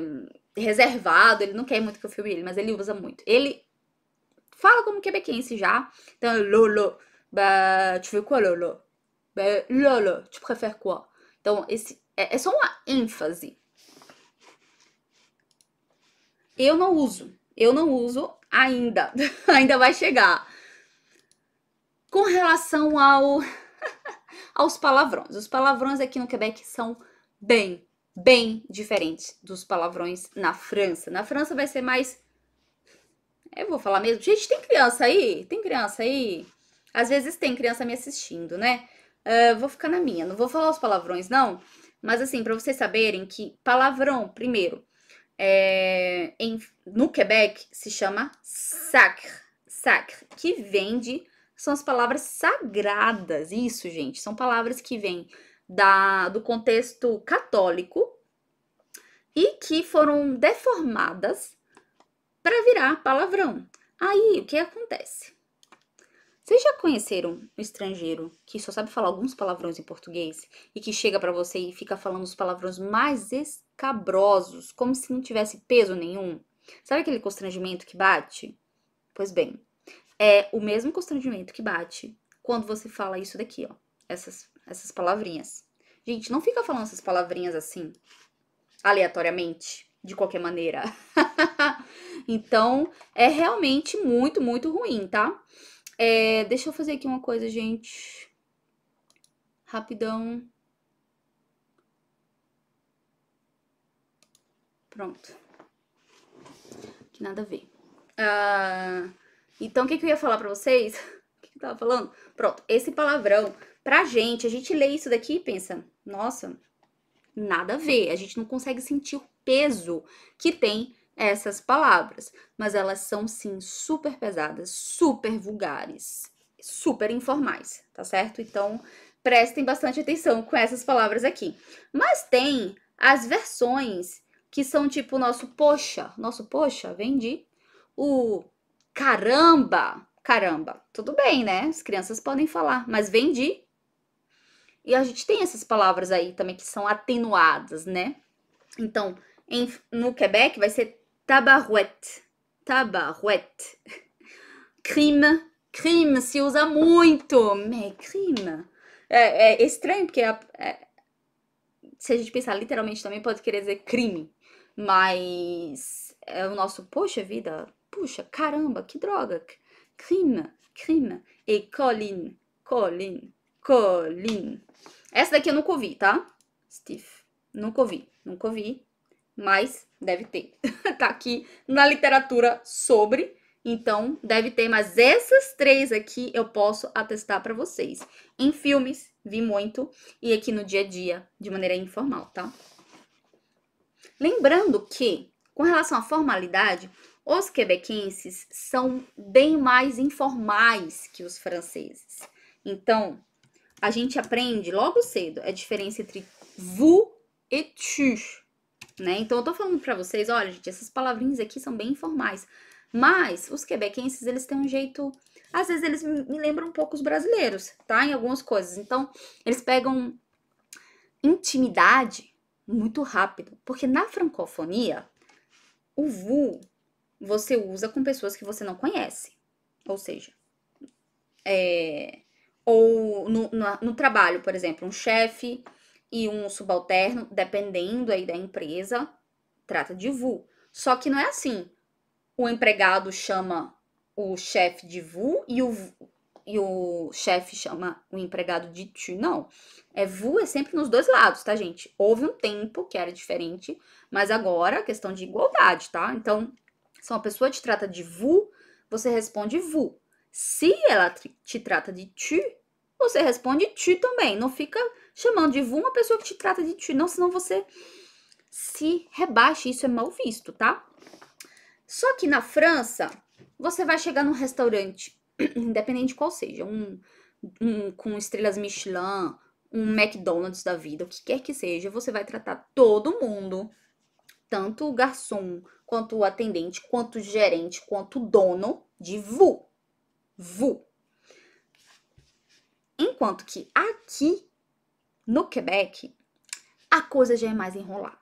reservado, ele não quer muito que eu filme ele, mas ele usa muito. Ele fala como quebequense já. Então, Lolo, tu veux quoi, Lolo? Lolo, tu préfères quoi? Então, esse é, é só uma ênfase. Eu não uso. Eu não uso ainda. ainda vai chegar. Com relação ao aos palavrões. Os palavrões aqui no Quebec são bem bem diferentes dos palavrões na França. Na França vai ser mais. Eu vou falar mesmo. Gente, tem criança aí? Tem criança aí? Às vezes tem criança me assistindo, né? Uh, vou ficar na minha. Não vou falar os palavrões, não. Mas assim, para vocês saberem que palavrão, primeiro, é, em, no Quebec se chama sacre. Sacre, que vem de. São as palavras sagradas. Isso, gente. São palavras que vêm da, do contexto católico e que foram deformadas para virar palavrão. Aí, o que acontece? Vocês já conheceram um estrangeiro que só sabe falar alguns palavrões em português e que chega para você e fica falando os palavrões mais escabrosos, como se não tivesse peso nenhum? Sabe aquele constrangimento que bate? Pois bem, é o mesmo constrangimento que bate quando você fala isso daqui, ó. Essas essas palavrinhas. Gente, não fica falando essas palavrinhas assim, aleatoriamente, de qualquer maneira. então, é realmente muito, muito ruim, tá? É, deixa eu fazer aqui uma coisa, gente. Rapidão. Pronto. Que nada a ver. Uh, então, o que, que eu ia falar pra vocês? O que, que eu tava falando? Pronto, esse palavrão Pra gente, a gente lê isso daqui e pensa, nossa, nada a ver. A gente não consegue sentir o peso que tem essas palavras, mas elas são sim super pesadas, super vulgares, super informais, tá certo? Então, prestem bastante atenção com essas palavras aqui. Mas tem as versões que são tipo nosso poxa, nosso poxa vem de o caramba, caramba. Tudo bem, né? As crianças podem falar, mas vem de e a gente tem essas palavras aí também que são atenuadas, né? Então, em, no Quebec vai ser tabarouette. Tabarouette. Crime. Crime se usa muito. Mas crime. É, é estranho, porque é, é, se a gente pensar literalmente também pode querer dizer crime. Mas é o nosso, poxa vida, puxa, caramba, que droga. Crime, crime. E Colin, Colin, Colin. Essa daqui eu nunca ouvi, tá? Steve. Nunca ouvi, nunca ouvi. Mas deve ter. tá aqui na literatura sobre. Então, deve ter, mas essas três aqui eu posso atestar para vocês. Em filmes, vi muito, e aqui no dia a dia, de maneira informal, tá? Lembrando que, com relação à formalidade, os quebequenses são bem mais informais que os franceses. Então, a gente aprende logo cedo a diferença entre vous e tu, né? Então, eu tô falando para vocês, olha, gente, essas palavrinhas aqui são bem informais. Mas os quebequenses, eles têm um jeito. Às vezes eles me lembram um pouco os brasileiros, tá? Em algumas coisas. Então, eles pegam intimidade muito rápido. Porque na francofonia, o VU você usa com pessoas que você não conhece. Ou seja, é, ou no, no, no trabalho, por exemplo, um chefe e um subalterno, dependendo aí da empresa, trata de VU. Só que não é assim o empregado chama o chefe de vous e o, e o chefe chama o empregado de tu. Não. É vous é sempre nos dois lados, tá, gente? Houve um tempo que era diferente, mas agora é questão de igualdade, tá? Então, se uma pessoa te trata de vous, você responde vous. Se ela te trata de tu, você responde tu também. Não fica chamando de vous uma pessoa que te trata de tu, não, senão você se rebaixa. Isso é mal visto, tá? Só que na França, você vai chegar num restaurante, independente de qual seja, um, um com estrelas Michelin, um McDonald's da vida, o que quer que seja, você vai tratar todo mundo, tanto o garçom, quanto o atendente, quanto o gerente, quanto o dono, de vous. Vous. Enquanto que aqui no Quebec, a coisa já é mais enrolada.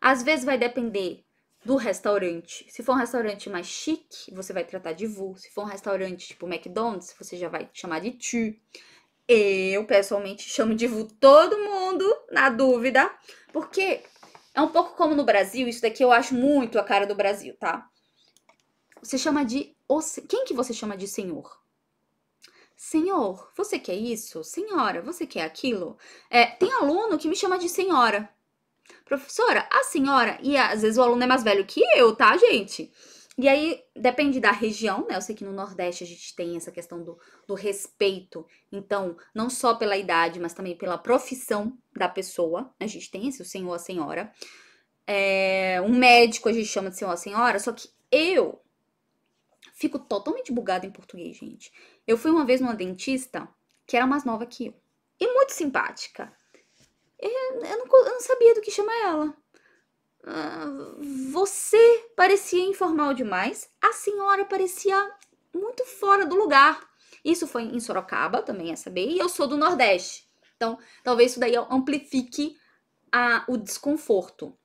Às vezes vai depender do restaurante. Se for um restaurante mais chique, você vai tratar de vous. Se for um restaurante tipo McDonald's, você já vai chamar de tu. Eu, pessoalmente, chamo de vous todo mundo, na dúvida, porque é um pouco como no Brasil, isso daqui eu acho muito a cara do Brasil, tá? Você chama de. Quem que você chama de senhor? Senhor, você quer isso? Senhora, você quer aquilo? É, tem aluno que me chama de senhora. Professora, a senhora, e às vezes o aluno é mais velho que eu, tá, gente? E aí, depende da região, né? Eu sei que no Nordeste a gente tem essa questão do, do respeito. Então, não só pela idade, mas também pela profissão da pessoa. A gente tem esse, o senhor, a senhora. É, um médico a gente chama de senhor, a senhora. Só que eu fico totalmente bugada em português, gente. Eu fui uma vez numa dentista que era mais nova que eu. E muito simpática. Eu não, eu não sabia do que chamar ela. Uh, você parecia informal demais. A senhora parecia muito fora do lugar. Isso foi em Sorocaba, também é saber. E eu sou do Nordeste. Então, talvez isso daí amplifique a, o desconforto.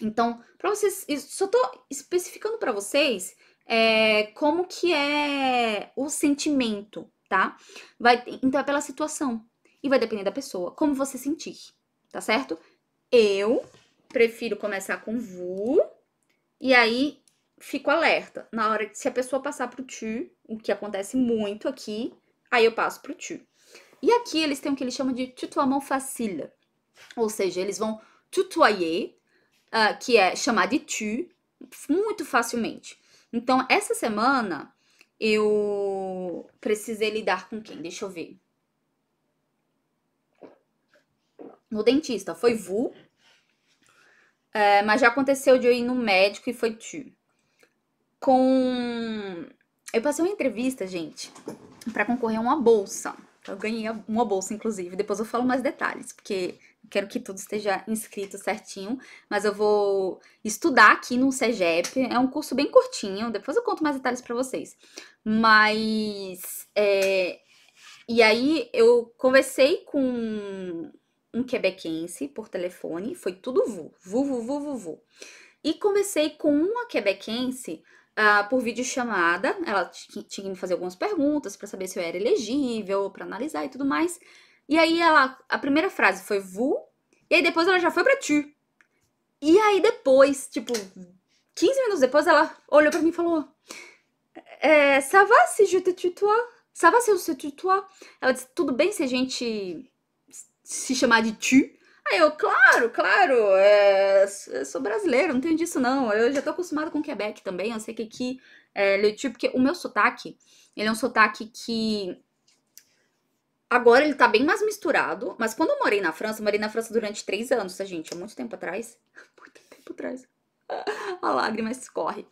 Então, para vocês, só tô especificando para vocês é, como que é o sentimento, tá? Vai, então é pela situação e vai depender da pessoa, como você sentir tá certo? Eu prefiro começar com vu e aí fico alerta. Na hora que se a pessoa passar pro tu, o que acontece muito aqui, aí eu passo pro tu. E aqui eles têm o que eles chamam de tutoiement facile. Ou seja, eles vão tutoyer, uh, que é chamar de tu, muito facilmente. Então, essa semana eu precisei lidar com quem? Deixa eu ver. no dentista. Foi VU. É, mas já aconteceu de eu ir no médico e foi TU. Com. Eu passei uma entrevista, gente, para concorrer a uma bolsa. Eu ganhei uma bolsa, inclusive. Depois eu falo mais detalhes, porque quero que tudo esteja inscrito certinho. Mas eu vou estudar aqui no CEGEP. É um curso bem curtinho. Depois eu conto mais detalhes para vocês. Mas. É... E aí eu conversei com um quebequense por telefone, foi tudo vu, vu, vu, vu, vu, vu. E conversei com uma quebequense uh, por videochamada, ela tinha que me fazer algumas perguntas para saber se eu era elegível, para analisar e tudo mais. E aí ela, a primeira frase foi vu, e aí depois ela já foi para tu. E aí depois, tipo, 15 minutos depois, ela olhou para mim e falou: é, Ça va se je te tutoie? Ça va se je te tutoie? Ela disse: Tudo bem se a gente se chamar de tu? Aí eu, claro, claro, é, eu sou brasileiro, não tenho disso não. Eu já tô acostumada com Quebec também, eu sei que aqui é le tu, porque o meu sotaque, ele é um sotaque que Agora ele tá bem mais misturado, mas quando eu morei na França, eu morei na França durante três anos, tá, gente? Há muito tempo atrás. Muito tempo atrás. A lágrima escorre.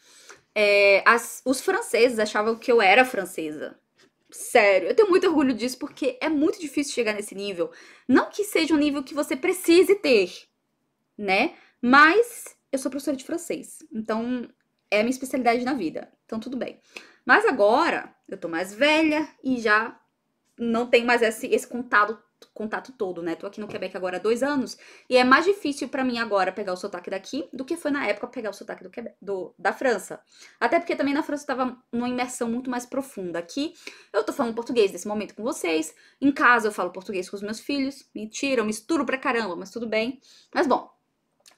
É, as, os franceses achavam que eu era francesa. Sério, eu tenho muito orgulho disso porque é muito difícil chegar nesse nível. Não que seja um nível que você precise ter, né? Mas eu sou professora de francês, então é a minha especialidade na vida. Então tudo bem. Mas agora eu tô mais velha e já não tenho mais esse, esse contato contato todo, né? Tô aqui no Quebec agora há dois anos e é mais difícil para mim agora pegar o sotaque daqui do que foi na época pegar o sotaque do, Quebec, do da França. Até porque também na França tava numa imersão muito mais profunda. Aqui eu tô falando português nesse momento com vocês. Em casa eu falo português com os meus filhos. Mentira, eu misturo pra caramba, mas tudo bem. Mas bom,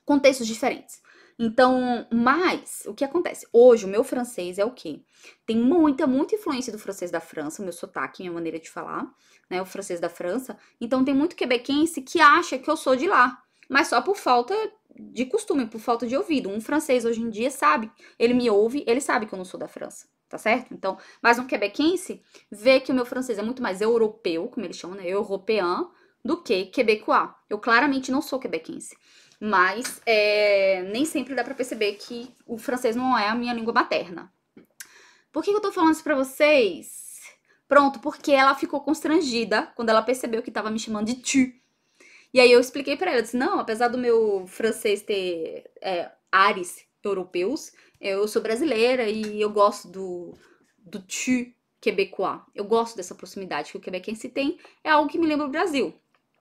contextos diferentes. Então, mas o que acontece? Hoje o meu francês é o quê? Tem muita, muita influência do francês da França, o meu sotaque, minha maneira de falar, né? O francês da França. Então tem muito quebequense que acha que eu sou de lá, mas só por falta de costume, por falta de ouvido. Um francês hoje em dia sabe, ele me ouve, ele sabe que eu não sou da França, tá certo? Então, mas um quebequense vê que o meu francês é muito mais europeu, como eles chamam, né? Européen, do que quebecois. Eu claramente não sou quebequense. Mas é, nem sempre dá para perceber que o francês não é a minha língua materna. Por que eu tô falando isso pra vocês? Pronto, porque ela ficou constrangida quando ela percebeu que tava me chamando de tu. E aí eu expliquei para ela, disse, não, apesar do meu francês ter é, ares europeus, eu sou brasileira e eu gosto do, do tu quebecois. Eu gosto dessa proximidade que o quebequense tem, é algo que me lembra o Brasil.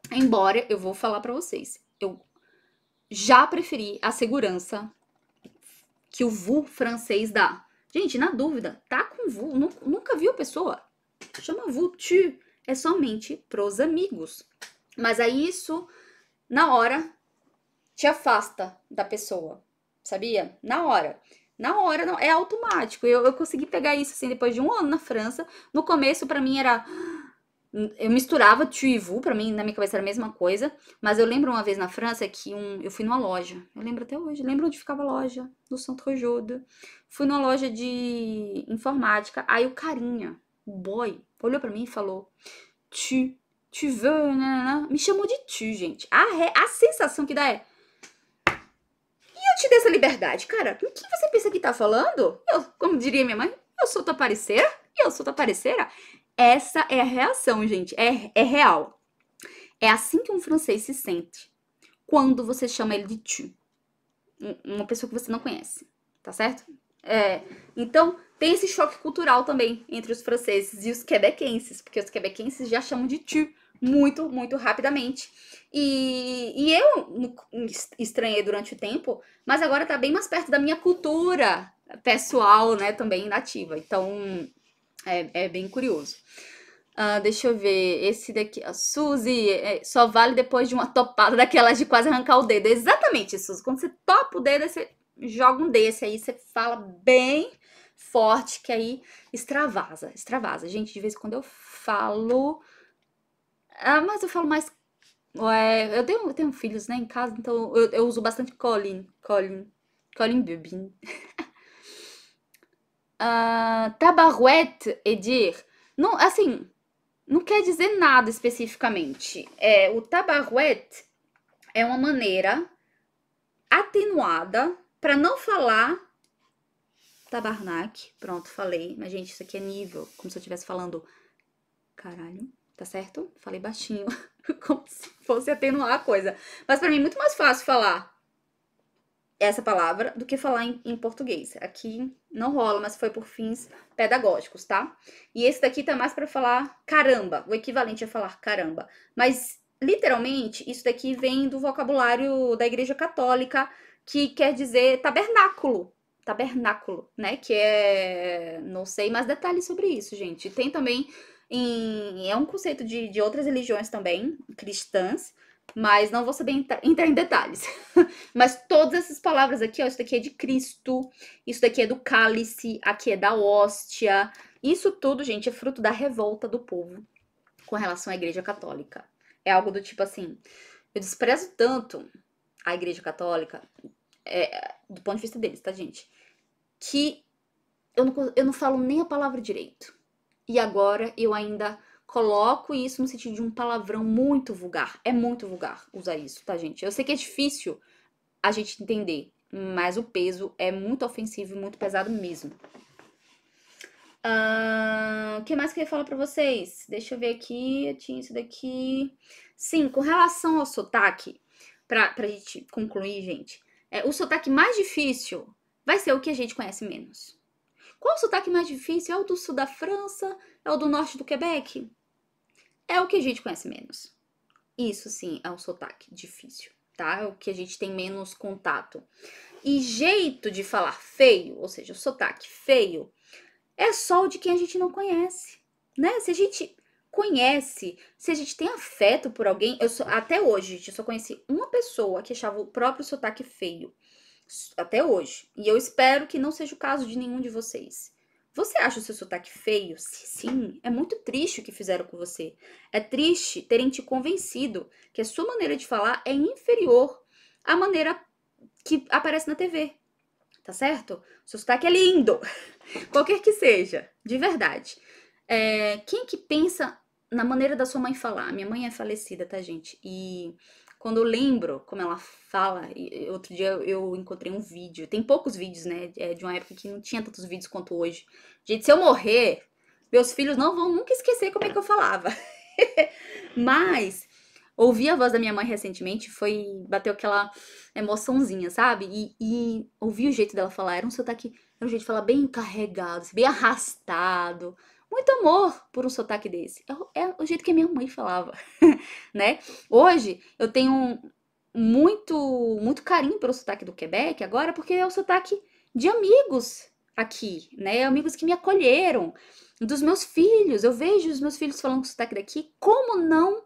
Embora eu vou falar para vocês, eu já preferi a segurança que o VU francês dá. Gente, na dúvida, tá com VU, nunca viu pessoa? Chama VU tu, é somente pros amigos. Mas aí isso, na hora, te afasta da pessoa, sabia? Na hora. Na hora, não, é automático. Eu, eu consegui pegar isso assim depois de um ano na França. No começo, para mim, era eu misturava tu e vu, pra mim, na minha cabeça era a mesma coisa. Mas eu lembro uma vez na França que um, eu fui numa loja. Eu lembro até hoje. Lembro onde ficava a loja? No Centro Jode. Fui numa loja de informática. Aí o carinha, o boy, olhou para mim e falou: Tu, tu veux? Me chamou de tu, gente. A, re, a sensação que dá é. E eu te dei essa liberdade, cara? Com quem você pensa que tá falando? Eu, como diria minha mãe, eu sou tua parceira? Eu sou tua parceira? Essa é a reação, gente. É, é real. É assim que um francês se sente quando você chama ele de tu. Uma pessoa que você não conhece. Tá certo? É, então, tem esse choque cultural também entre os franceses e os quebequenses, porque os quebequenses já chamam de tu muito, muito rapidamente. E, e eu estranhei durante o tempo, mas agora tá bem mais perto da minha cultura pessoal, né, também nativa. Então, é, é bem curioso. Uh, deixa eu ver, esse daqui, a Suzy, é, só vale depois de uma topada daquelas de quase arrancar o dedo. Exatamente, Suzy. Quando você topa o dedo, você joga um desse aí, você fala bem forte, que aí extravasa, extravasa. Gente, de vez em quando eu falo. Ah, mas eu falo mais. É, eu, tenho, eu tenho filhos, né, em casa, então eu, eu uso bastante Colin. Colin. Colin Bubin. uh, tabarouette e dire. Não, assim, não quer dizer nada especificamente. É, o tabarouette é uma maneira atenuada para não falar tabarnak. Pronto, falei. Mas, gente, isso aqui é nível, como se eu estivesse falando. Caralho, tá certo? Falei baixinho, como se fosse atenuar a coisa. Mas para mim é muito mais fácil falar essa palavra do que falar em, em, português. Aqui não rola, mas foi por fins pedagógicos, tá? E esse daqui tá mais para falar caramba, o equivalente a falar caramba. Mas literalmente isso daqui vem do vocabulário da Igreja Católica, que quer dizer tabernáculo. Tabernáculo, né? Que é. Não sei mais detalhes sobre isso, gente. Tem também. Em, é um conceito de, de outras religiões também, cristãs, mas não vou saber entrar em detalhes. mas todas essas palavras aqui, ó, isso daqui é de Cristo, isso daqui é do cálice, aqui é da hóstia. Isso tudo, gente, é fruto da revolta do povo com relação à Igreja Católica. É algo do tipo assim: eu desprezo tanto a Igreja Católica, é, do ponto de vista deles, tá, gente? Que eu não, eu não falo nem a palavra direito. E agora eu ainda coloco isso no sentido de um palavrão muito vulgar. É muito vulgar usar isso, tá, gente? Eu sei que é difícil a gente entender, mas o peso é muito ofensivo e muito pesado mesmo. Uh, o que mais que eu ia falar pra vocês? Deixa eu ver aqui. Eu tinha isso daqui. Sim, com relação ao sotaque, pra, pra gente concluir, gente, é, o sotaque mais difícil vai ser o que a gente conhece menos. Qual o sotaque mais difícil? É o do sul da França? É o do norte do Quebec? É o que a gente conhece menos. Isso sim é um sotaque difícil, tá? É o que a gente tem menos contato. E jeito de falar feio, ou seja, o sotaque feio, é só o de quem a gente não conhece, né? Se a gente conhece, se a gente tem afeto por alguém, eu só, até hoje, gente, eu só conheci uma pessoa que achava o próprio sotaque feio até hoje. E eu espero que não seja o caso de nenhum de vocês. Você acha o seu sotaque feio? Sim, é muito triste o que fizeram com você. É triste terem te convencido que a sua maneira de falar é inferior à maneira que aparece na TV. Tá certo? O seu sotaque é lindo. Qualquer que seja, de verdade. É, quem que pensa na maneira da sua mãe falar? Minha mãe é falecida, tá, gente? E quando eu lembro como ela fala, outro dia eu encontrei um vídeo, tem poucos vídeos, né? É de uma época que não tinha tantos vídeos quanto hoje. Gente, se eu morrer, meus filhos não vão nunca esquecer como é que eu falava. Mas ouvir a voz da minha mãe recentemente foi. bateu aquela emoçãozinha, sabe? E, e ouvir o jeito dela falar, era um sotaque. Era um jeito de falar bem carregado, bem arrastado muito amor por um sotaque desse. É, é o jeito que a minha mãe falava, né? Hoje eu tenho muito muito carinho pelo sotaque do Quebec agora, porque é o sotaque de amigos aqui, né? Amigos que me acolheram, dos meus filhos. Eu vejo os meus filhos falando com sotaque daqui, como não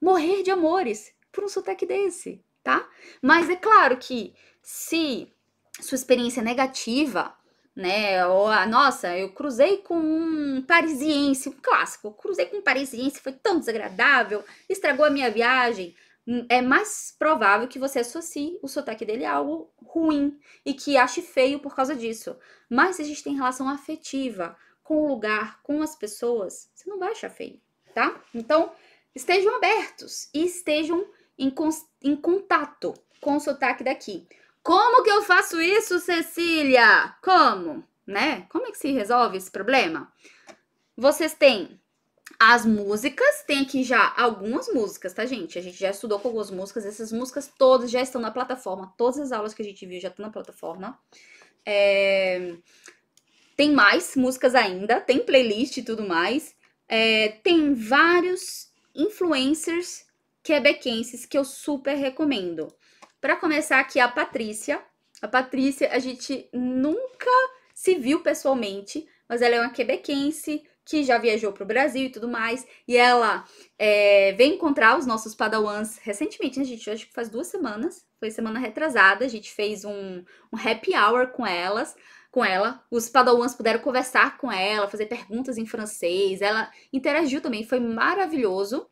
morrer de amores por um sotaque desse, tá? Mas é claro que se sua experiência é negativa né? Ou, a nossa, eu cruzei com um parisiense, um clássico. Eu cruzei com um parisiense, foi tão desagradável, estragou a minha viagem. Hum, é mais provável que você associe o sotaque dele a algo ruim e que ache feio por causa disso. Mas se a gente tem relação afetiva com o lugar, com as pessoas, você não vai achar feio, tá? Então, estejam abertos e estejam em, em contato com o sotaque daqui. Como que eu faço isso, Cecília? Como? Né? Como é que se resolve esse problema? Vocês têm as músicas, tem aqui já algumas músicas, tá, gente? A gente já estudou com algumas músicas, essas músicas todas já estão na plataforma, todas as aulas que a gente viu já estão na plataforma. É... Tem mais músicas ainda, tem playlist e tudo mais. É... Tem vários influencers quebequenses que eu super recomendo. Para começar aqui, a Patrícia. A Patrícia, a gente nunca se viu pessoalmente, mas ela é uma quebequense que já viajou para o Brasil e tudo mais. E ela é, veio encontrar os nossos padawans recentemente, né, gente? Acho que faz duas semanas. Foi semana retrasada. A gente fez um, um happy hour com elas. Com ela, os padawans puderam conversar com ela, fazer perguntas em francês. Ela interagiu também, foi maravilhoso.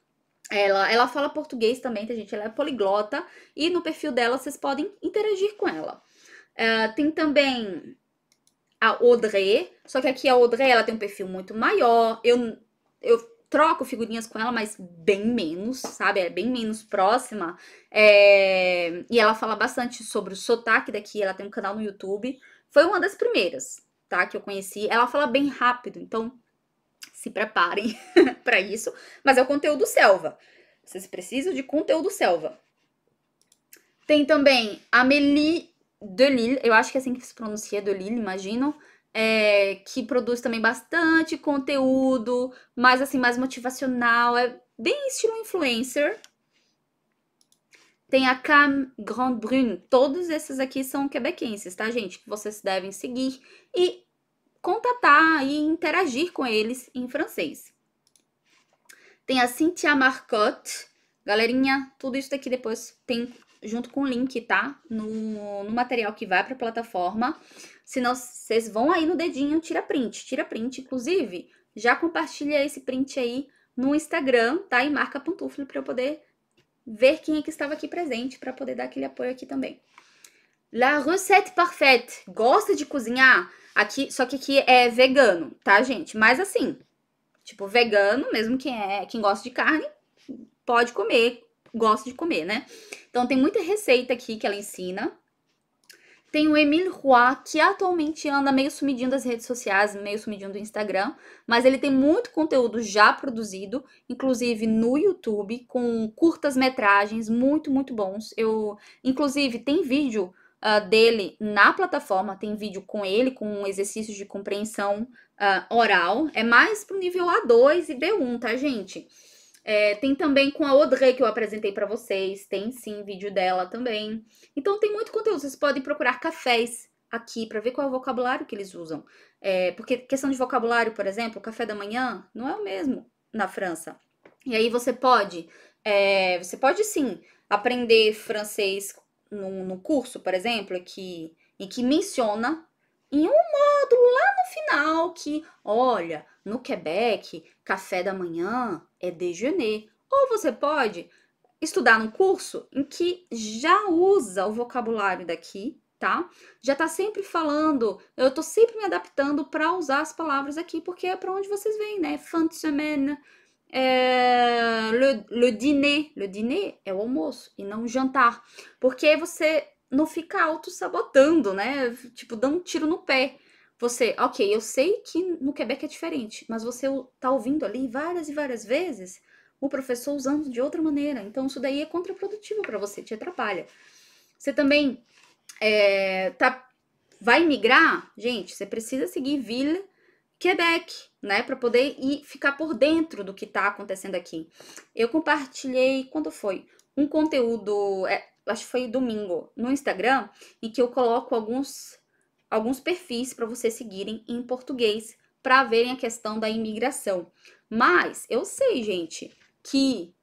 Ela, ela fala português também, tá, gente? Ela é poliglota. E no perfil dela vocês podem interagir com ela. Uh, tem também a Audrey. Só que aqui a Audrey ela tem um perfil muito maior. Eu, eu troco figurinhas com ela, mas bem menos, sabe? É bem menos próxima. É... E ela fala bastante sobre o sotaque daqui. Ela tem um canal no YouTube. Foi uma das primeiras, tá? Que eu conheci. Ela fala bem rápido, então se preparem para isso, mas é o conteúdo selva. Vocês precisam de conteúdo selva. Tem também Amélie Delille, eu acho que é assim que se pronuncia, Delille, imagino, é, que produz também bastante conteúdo, mais assim, mais motivacional, é bem estilo influencer. Tem a Cam Grand Brune, todos esses aqui são quebequenses, tá, gente? Que vocês devem seguir. E contatar e interagir com eles em francês. Tem a Cynthia Marcotte. Galerinha, tudo isso daqui depois tem junto com o link, tá? No, no material que vai para a plataforma. Senão, vocês vão aí no dedinho, tira print, tira print. Inclusive, já compartilha esse print aí no Instagram, tá? E marca Pantufle para eu poder ver quem é que estava aqui presente, para poder dar aquele apoio aqui também. La recette parfaite. Gosta de cozinhar? Aqui, só que aqui é vegano, tá, gente? Mas assim, tipo, vegano, mesmo quem é, quem gosta de carne, pode comer, gosta de comer, né? Então tem muita receita aqui que ela ensina. Tem o Emile Roy, que atualmente anda meio sumidinho das redes sociais, meio sumidinho do Instagram, mas ele tem muito conteúdo já produzido, inclusive no YouTube, com curtas metragens muito, muito bons. Eu, inclusive, tem vídeo uh, dele na plataforma, tem vídeo com ele, com exercícios de compreensão uh, oral. É mais pro nível A2 e B1, tá, gente? É, tem também com a Audrey que eu apresentei para vocês, tem sim vídeo dela também. Então tem muito conteúdo, vocês podem procurar cafés aqui para ver qual é o vocabulário que eles usam. É, porque questão de vocabulário, por exemplo, café da manhã não é o mesmo na França. E aí você pode, é, você pode sim aprender francês no, no curso, por exemplo, que, em que menciona em um módulo lá no final que, olha, no Quebec, café da manhã é déjeuner. Ou você pode estudar num curso em que já usa o vocabulário daqui, tá? Já tá sempre falando, eu tô sempre me adaptando para usar as palavras aqui, porque é para onde vocês vêm, né? Fin de semaine, é, le, le dîner. Le dîner é o almoço e não o jantar. Porque você não fica auto-sabotando, né? Tipo, dando um tiro no pé. Você, ok, eu sei que no Quebec é diferente, mas você tá ouvindo ali várias e várias vezes o professor usando de outra maneira. Então, isso daí é contraprodutivo para você, te atrapalha. Você também é, tá, vai migrar, gente, você precisa seguir Ville Quebec, né, para poder ir ficar por dentro do que está acontecendo aqui. Eu compartilhei quando foi um conteúdo, é, acho que foi domingo, no Instagram, em que eu coloco alguns alguns perfis para vocês seguirem em português para verem a questão da imigração. Mas eu sei, gente, que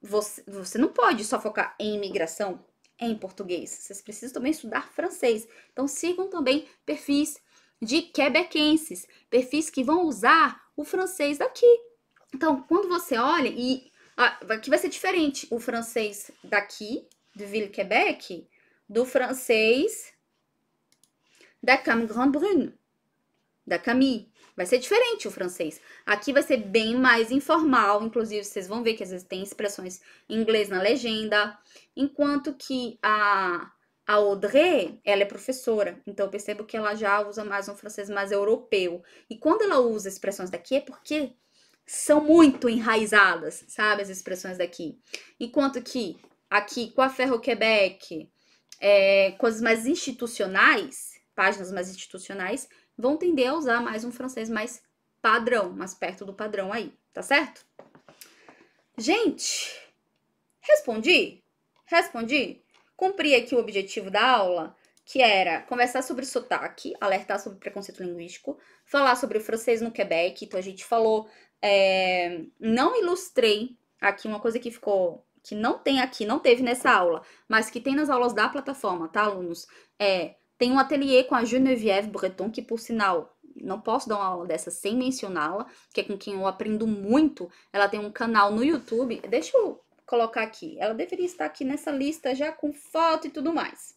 você, você não pode só focar em imigração em português. Vocês precisam também estudar francês. Então sigam também perfis de quebequenses, perfis que vão usar o francês daqui. Então, quando você olha, e ah, aqui vai ser diferente o francês daqui, de Ville Quebec, do francês da Cam Grand Brune, da Camille. Vai ser diferente o francês. Aqui vai ser bem mais informal, inclusive vocês vão ver que às vezes tem expressões em inglês na legenda, enquanto que a a Audrey, ela é professora, então eu percebo que ela já usa mais um francês mais europeu. E quando ela usa expressões daqui é porque são muito enraizadas, sabe, as expressões daqui. Enquanto que aqui com a Ferro-Quebec, é, coisas mais institucionais, páginas mais institucionais, vão tender a usar mais um francês mais padrão, mais perto do padrão aí, tá certo? Gente, respondi? Respondi? Cumpri aqui o objetivo da aula, que era conversar sobre sotaque, alertar sobre preconceito linguístico, falar sobre o francês no Quebec. Então a gente falou, é, não ilustrei aqui uma coisa que ficou que não tem aqui, não teve nessa aula, mas que tem nas aulas da plataforma, tá, alunos? É, tem um ateliê com a Geneviève Breton, que por sinal não posso dar uma aula dessa sem mencioná-la, que é com quem eu aprendo muito. Ela tem um canal no YouTube. Deixa eu colocar aqui. Ela deveria estar aqui nessa lista já com foto e tudo mais.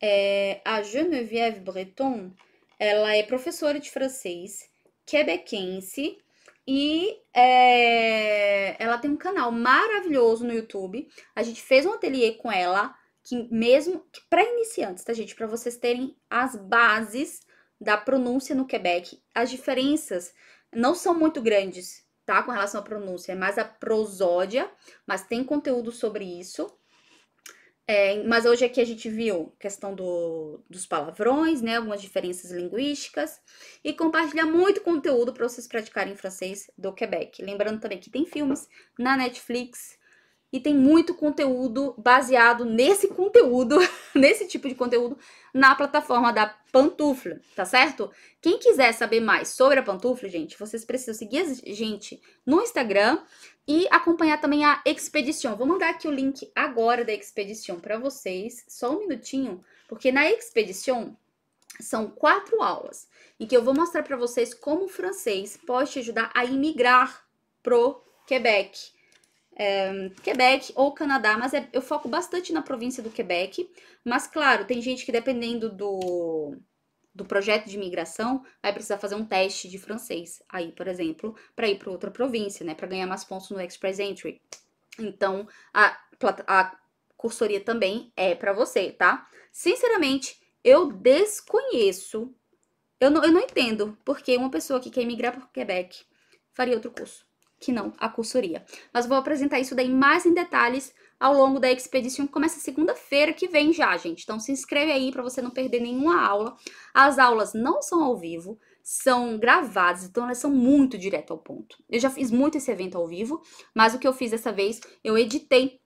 É, a Geneviève Breton, ela é professora de francês, quebequense, e é, ela tem um canal maravilhoso no YouTube. A gente fez um ateliê com ela, que mesmo para iniciantes, tá, gente? Para vocês terem as bases da pronúncia no Quebec. As diferenças não são muito grandes tá? Com relação à pronúncia, é mais a prosódia, mas tem conteúdo sobre isso. É, mas hoje aqui a gente viu questão do, dos palavrões, né? Algumas diferenças linguísticas e compartilha muito conteúdo para vocês praticarem francês do Quebec. Lembrando também que tem filmes na Netflix e tem muito conteúdo baseado nesse conteúdo, nesse tipo de conteúdo, na plataforma da Pantufla, tá certo? Quem quiser saber mais sobre a Pantufla, gente, vocês precisam seguir a gente no Instagram e acompanhar também a Expedição. Vou mandar aqui o link agora da Expedição para vocês, só um minutinho, porque na Expedição são quatro aulas em que eu vou mostrar para vocês como o francês pode te ajudar a imigrar pro Quebec. É, Quebec ou Canadá, mas é, eu foco bastante na província do Quebec. Mas, claro, tem gente que dependendo do, do projeto de imigração vai precisar fazer um teste de francês. Aí, por exemplo, para ir para outra província, né? Para ganhar mais pontos no Express Entry. Então, a, a cursoria também é para você, tá? Sinceramente, eu desconheço, eu não, eu não entendo porque uma pessoa que quer migrar para o Quebec faria outro curso, que não a cursoria. Mas vou apresentar isso daí mais em detalhes ao longo da expedição, que começa segunda-feira que vem já, gente. Então se inscreve aí para você não perder nenhuma aula. As aulas não são ao vivo, são gravadas, então elas são muito direto ao ponto. Eu já fiz muito esse evento ao vivo, mas o que eu fiz dessa vez, eu editei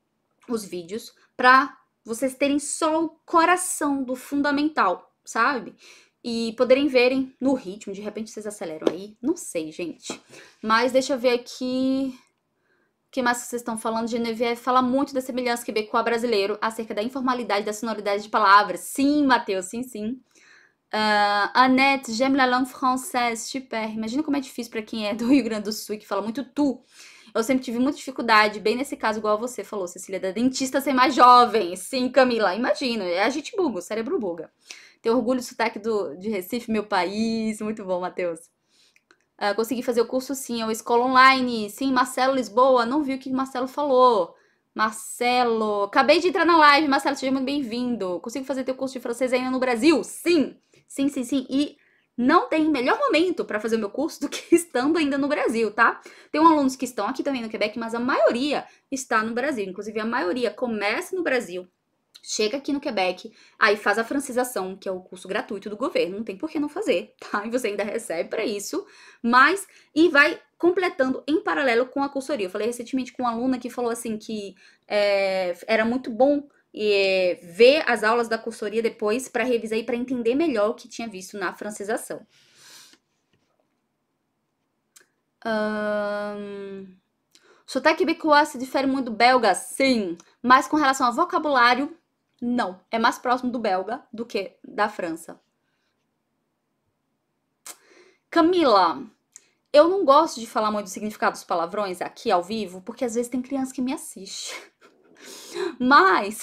os vídeos para vocês terem só o coração do fundamental, sabe? E poderem verem no ritmo, de repente vocês aceleram aí, não sei, gente. Mas deixa eu ver aqui o que mais vocês estão falando? Genevieve fala muito da semelhança quebecois brasileiro acerca da informalidade da sonoridade de palavras. Sim, Matheus, sim, sim. Uh, Annette, j'aime la langue française, super. Imagina como é difícil para quem é do Rio Grande do Sul e que fala muito tu. Eu sempre tive muita dificuldade, bem nesse caso, igual você falou, Cecília, da dentista ser mais jovem. Sim, Camila, imagina, é a gente buga, o cérebro buga. Tenho orgulho do sotaque do, de Recife, meu país. Muito bom, Matheus. Uh, consegui fazer o curso sim, é uma escola online. Sim, Marcelo Lisboa, não vi o que Marcelo falou. Marcelo, acabei de entrar na live, Marcelo, seja muito bem-vindo. Consigo fazer teu curso de francês ainda no Brasil? Sim, sim, sim, sim. E não tem melhor momento para fazer o meu curso do que estando ainda no Brasil, tá? Tem alunos que estão aqui também no Quebec, mas a maioria está no Brasil. Inclusive, a maioria começa no Brasil, chega aqui no Quebec, aí faz a francização, que é o curso gratuito do governo, não tem por que não fazer, tá? E você ainda recebe para isso, mas e vai completando em paralelo com a cursoria. Eu falei recentemente com uma aluna que falou assim que é, era muito bom e ver as aulas da cursoria depois para revisar e para entender melhor o que tinha visto na francização. Um... Sotaque quebecois se difere muito do belga? Sim. Mas com relação ao vocabulário, não. É mais próximo do belga do que da França. Camila, eu não gosto de falar muito do significado dos palavrões aqui ao vivo, porque às vezes tem criança que me assiste. Mas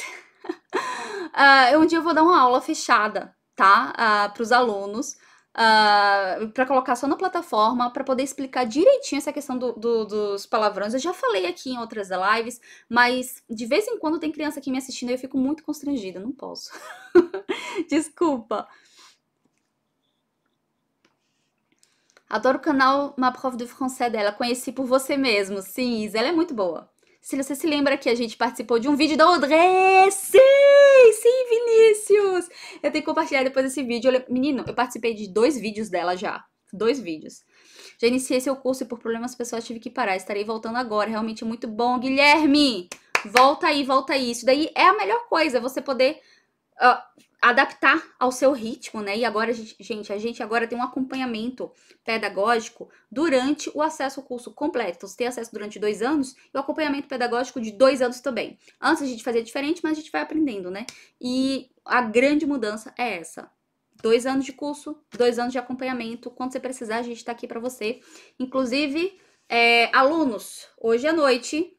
uh, um dia eu vou dar uma aula fechada, tá? Uh, ah, para os alunos. Uh, ah, para colocar só na plataforma, para poder explicar direitinho essa questão do, do, dos palavrões. Eu já falei aqui em outras lives, mas de vez em quando tem criança aqui me assistindo e eu fico muito constrangida. Não posso. Desculpa. Adoro o canal Ma Prof de Français dela. Conheci por você mesmo. Sim, ela é muito boa. Se você se lembra que a gente participou de um vídeo da Audrey. Sim, sim, Vinícius. Eu tenho que compartilhar depois desse vídeo. Menino, eu participei de dois vídeos dela já. Dois vídeos. Já iniciei seu curso e por problemas pessoais tive que parar. Estarei voltando agora. Realmente muito bom. Guilherme, volta aí, volta aí. Isso daí é a melhor coisa. Você poder uh, adaptar ao seu ritmo, né? E agora, gente, a gente agora tem um acompanhamento pedagógico durante o acesso ao curso completo. Então, você tem acesso durante dois anos e o acompanhamento pedagógico de dois anos também. Antes a gente fazia diferente, mas a gente vai aprendendo, né? E a grande mudança é essa. Dois anos de curso, dois anos de acompanhamento. Quando você precisar, a gente está aqui para você. Inclusive, é, alunos, hoje à noite,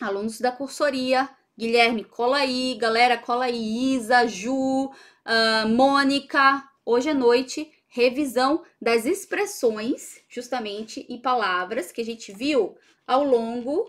alunos da cursoria, Guilherme, cola aí, galera, cola aí, Isa, Ju, uh, Mônica, hoje à noite, revisão das expressões, justamente, e palavras que a gente viu ao longo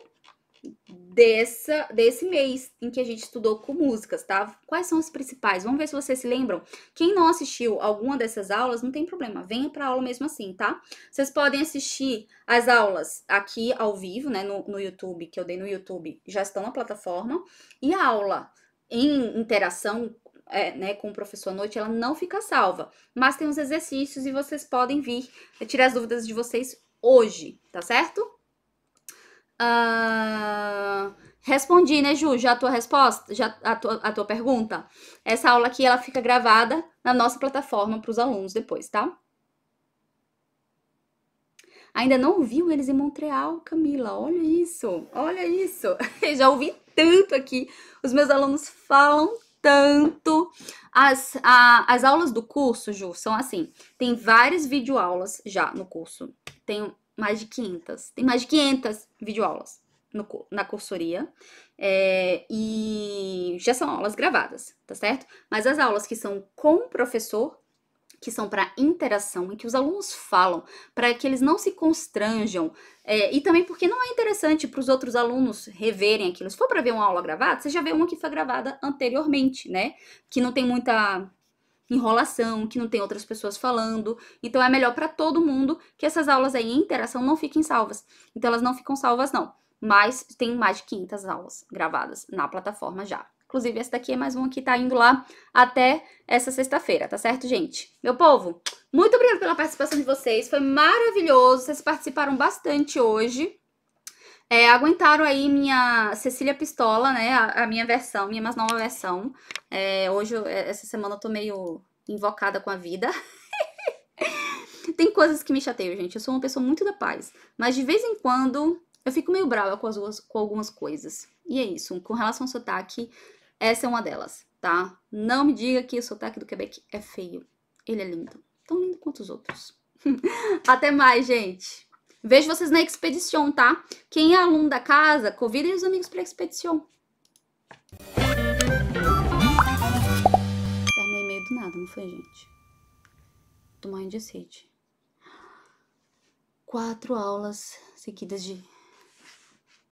dessa, desse mês em que a gente estudou com músicas, tá? Quais são as principais? Vamos ver se vocês se lembram. Quem não assistiu alguma dessas aulas, não tem problema, venha para aula mesmo assim, tá? Vocês podem assistir as aulas aqui ao vivo, né, no, no YouTube, que eu dei no YouTube, já estão na plataforma, e a aula em interação é, né, com o professor à noite, ela não fica salva. Mas tem os exercícios e vocês podem vir tirar as dúvidas de vocês hoje, tá certo? Uh, respondi, né, Ju? Já a tua resposta? Já a tua, a tua pergunta? Essa aula aqui, ela fica gravada na nossa plataforma para os alunos depois, tá? Ainda não ouviu eles em Montreal, Camila? Olha isso, olha isso. Eu já ouvi tanto aqui. Os meus alunos falam tanto. As, a, as aulas do curso, Ju, são assim: tem várias videoaulas já no curso. Tem mais de 500. Tem mais de 500 videoaulas no, na cursoria. É, e já são aulas gravadas, tá certo? Mas as aulas que são com o professor, que são para interação e que os alunos falam, para que eles não se constranjam, é, e também porque não é interessante para os outros alunos reverem aquilo. Se for para ver uma aula gravada, você já vê uma que foi gravada anteriormente, né? Que não tem muita enrolação, que não tem outras pessoas falando. Então é melhor para todo mundo que essas aulas aí em interação não fiquem salvas. Então elas não ficam salvas não, mas tem mais de 500 aulas gravadas na plataforma já. Inclusive, essa daqui é mais uma que tá indo lá até essa sexta-feira, tá certo, gente? Meu povo, muito obrigada pela participação de vocês. Foi maravilhoso. Vocês participaram bastante hoje. É, aguentaram aí minha Cecília Pistola, né? A, a minha versão, minha mais nova versão. É, hoje, é, essa semana, eu tô meio invocada com a vida. Tem coisas que me chateiam, gente. Eu sou uma pessoa muito da paz. Mas de vez em quando eu fico meio brava com, as, com algumas coisas. E é isso. Com relação ao sotaque, essa é uma delas, tá? Não me diga que o sotaque do Quebec é feio. Ele é lindo. Tão lindo quanto os outros. Até mais, gente. Vejo vocês na expedição, tá? Quem é aluno da casa, convidem os amigos pra expedição. Terminei meio do nada, não foi, gente? Tô morrendo de sede. Quatro aulas seguidas de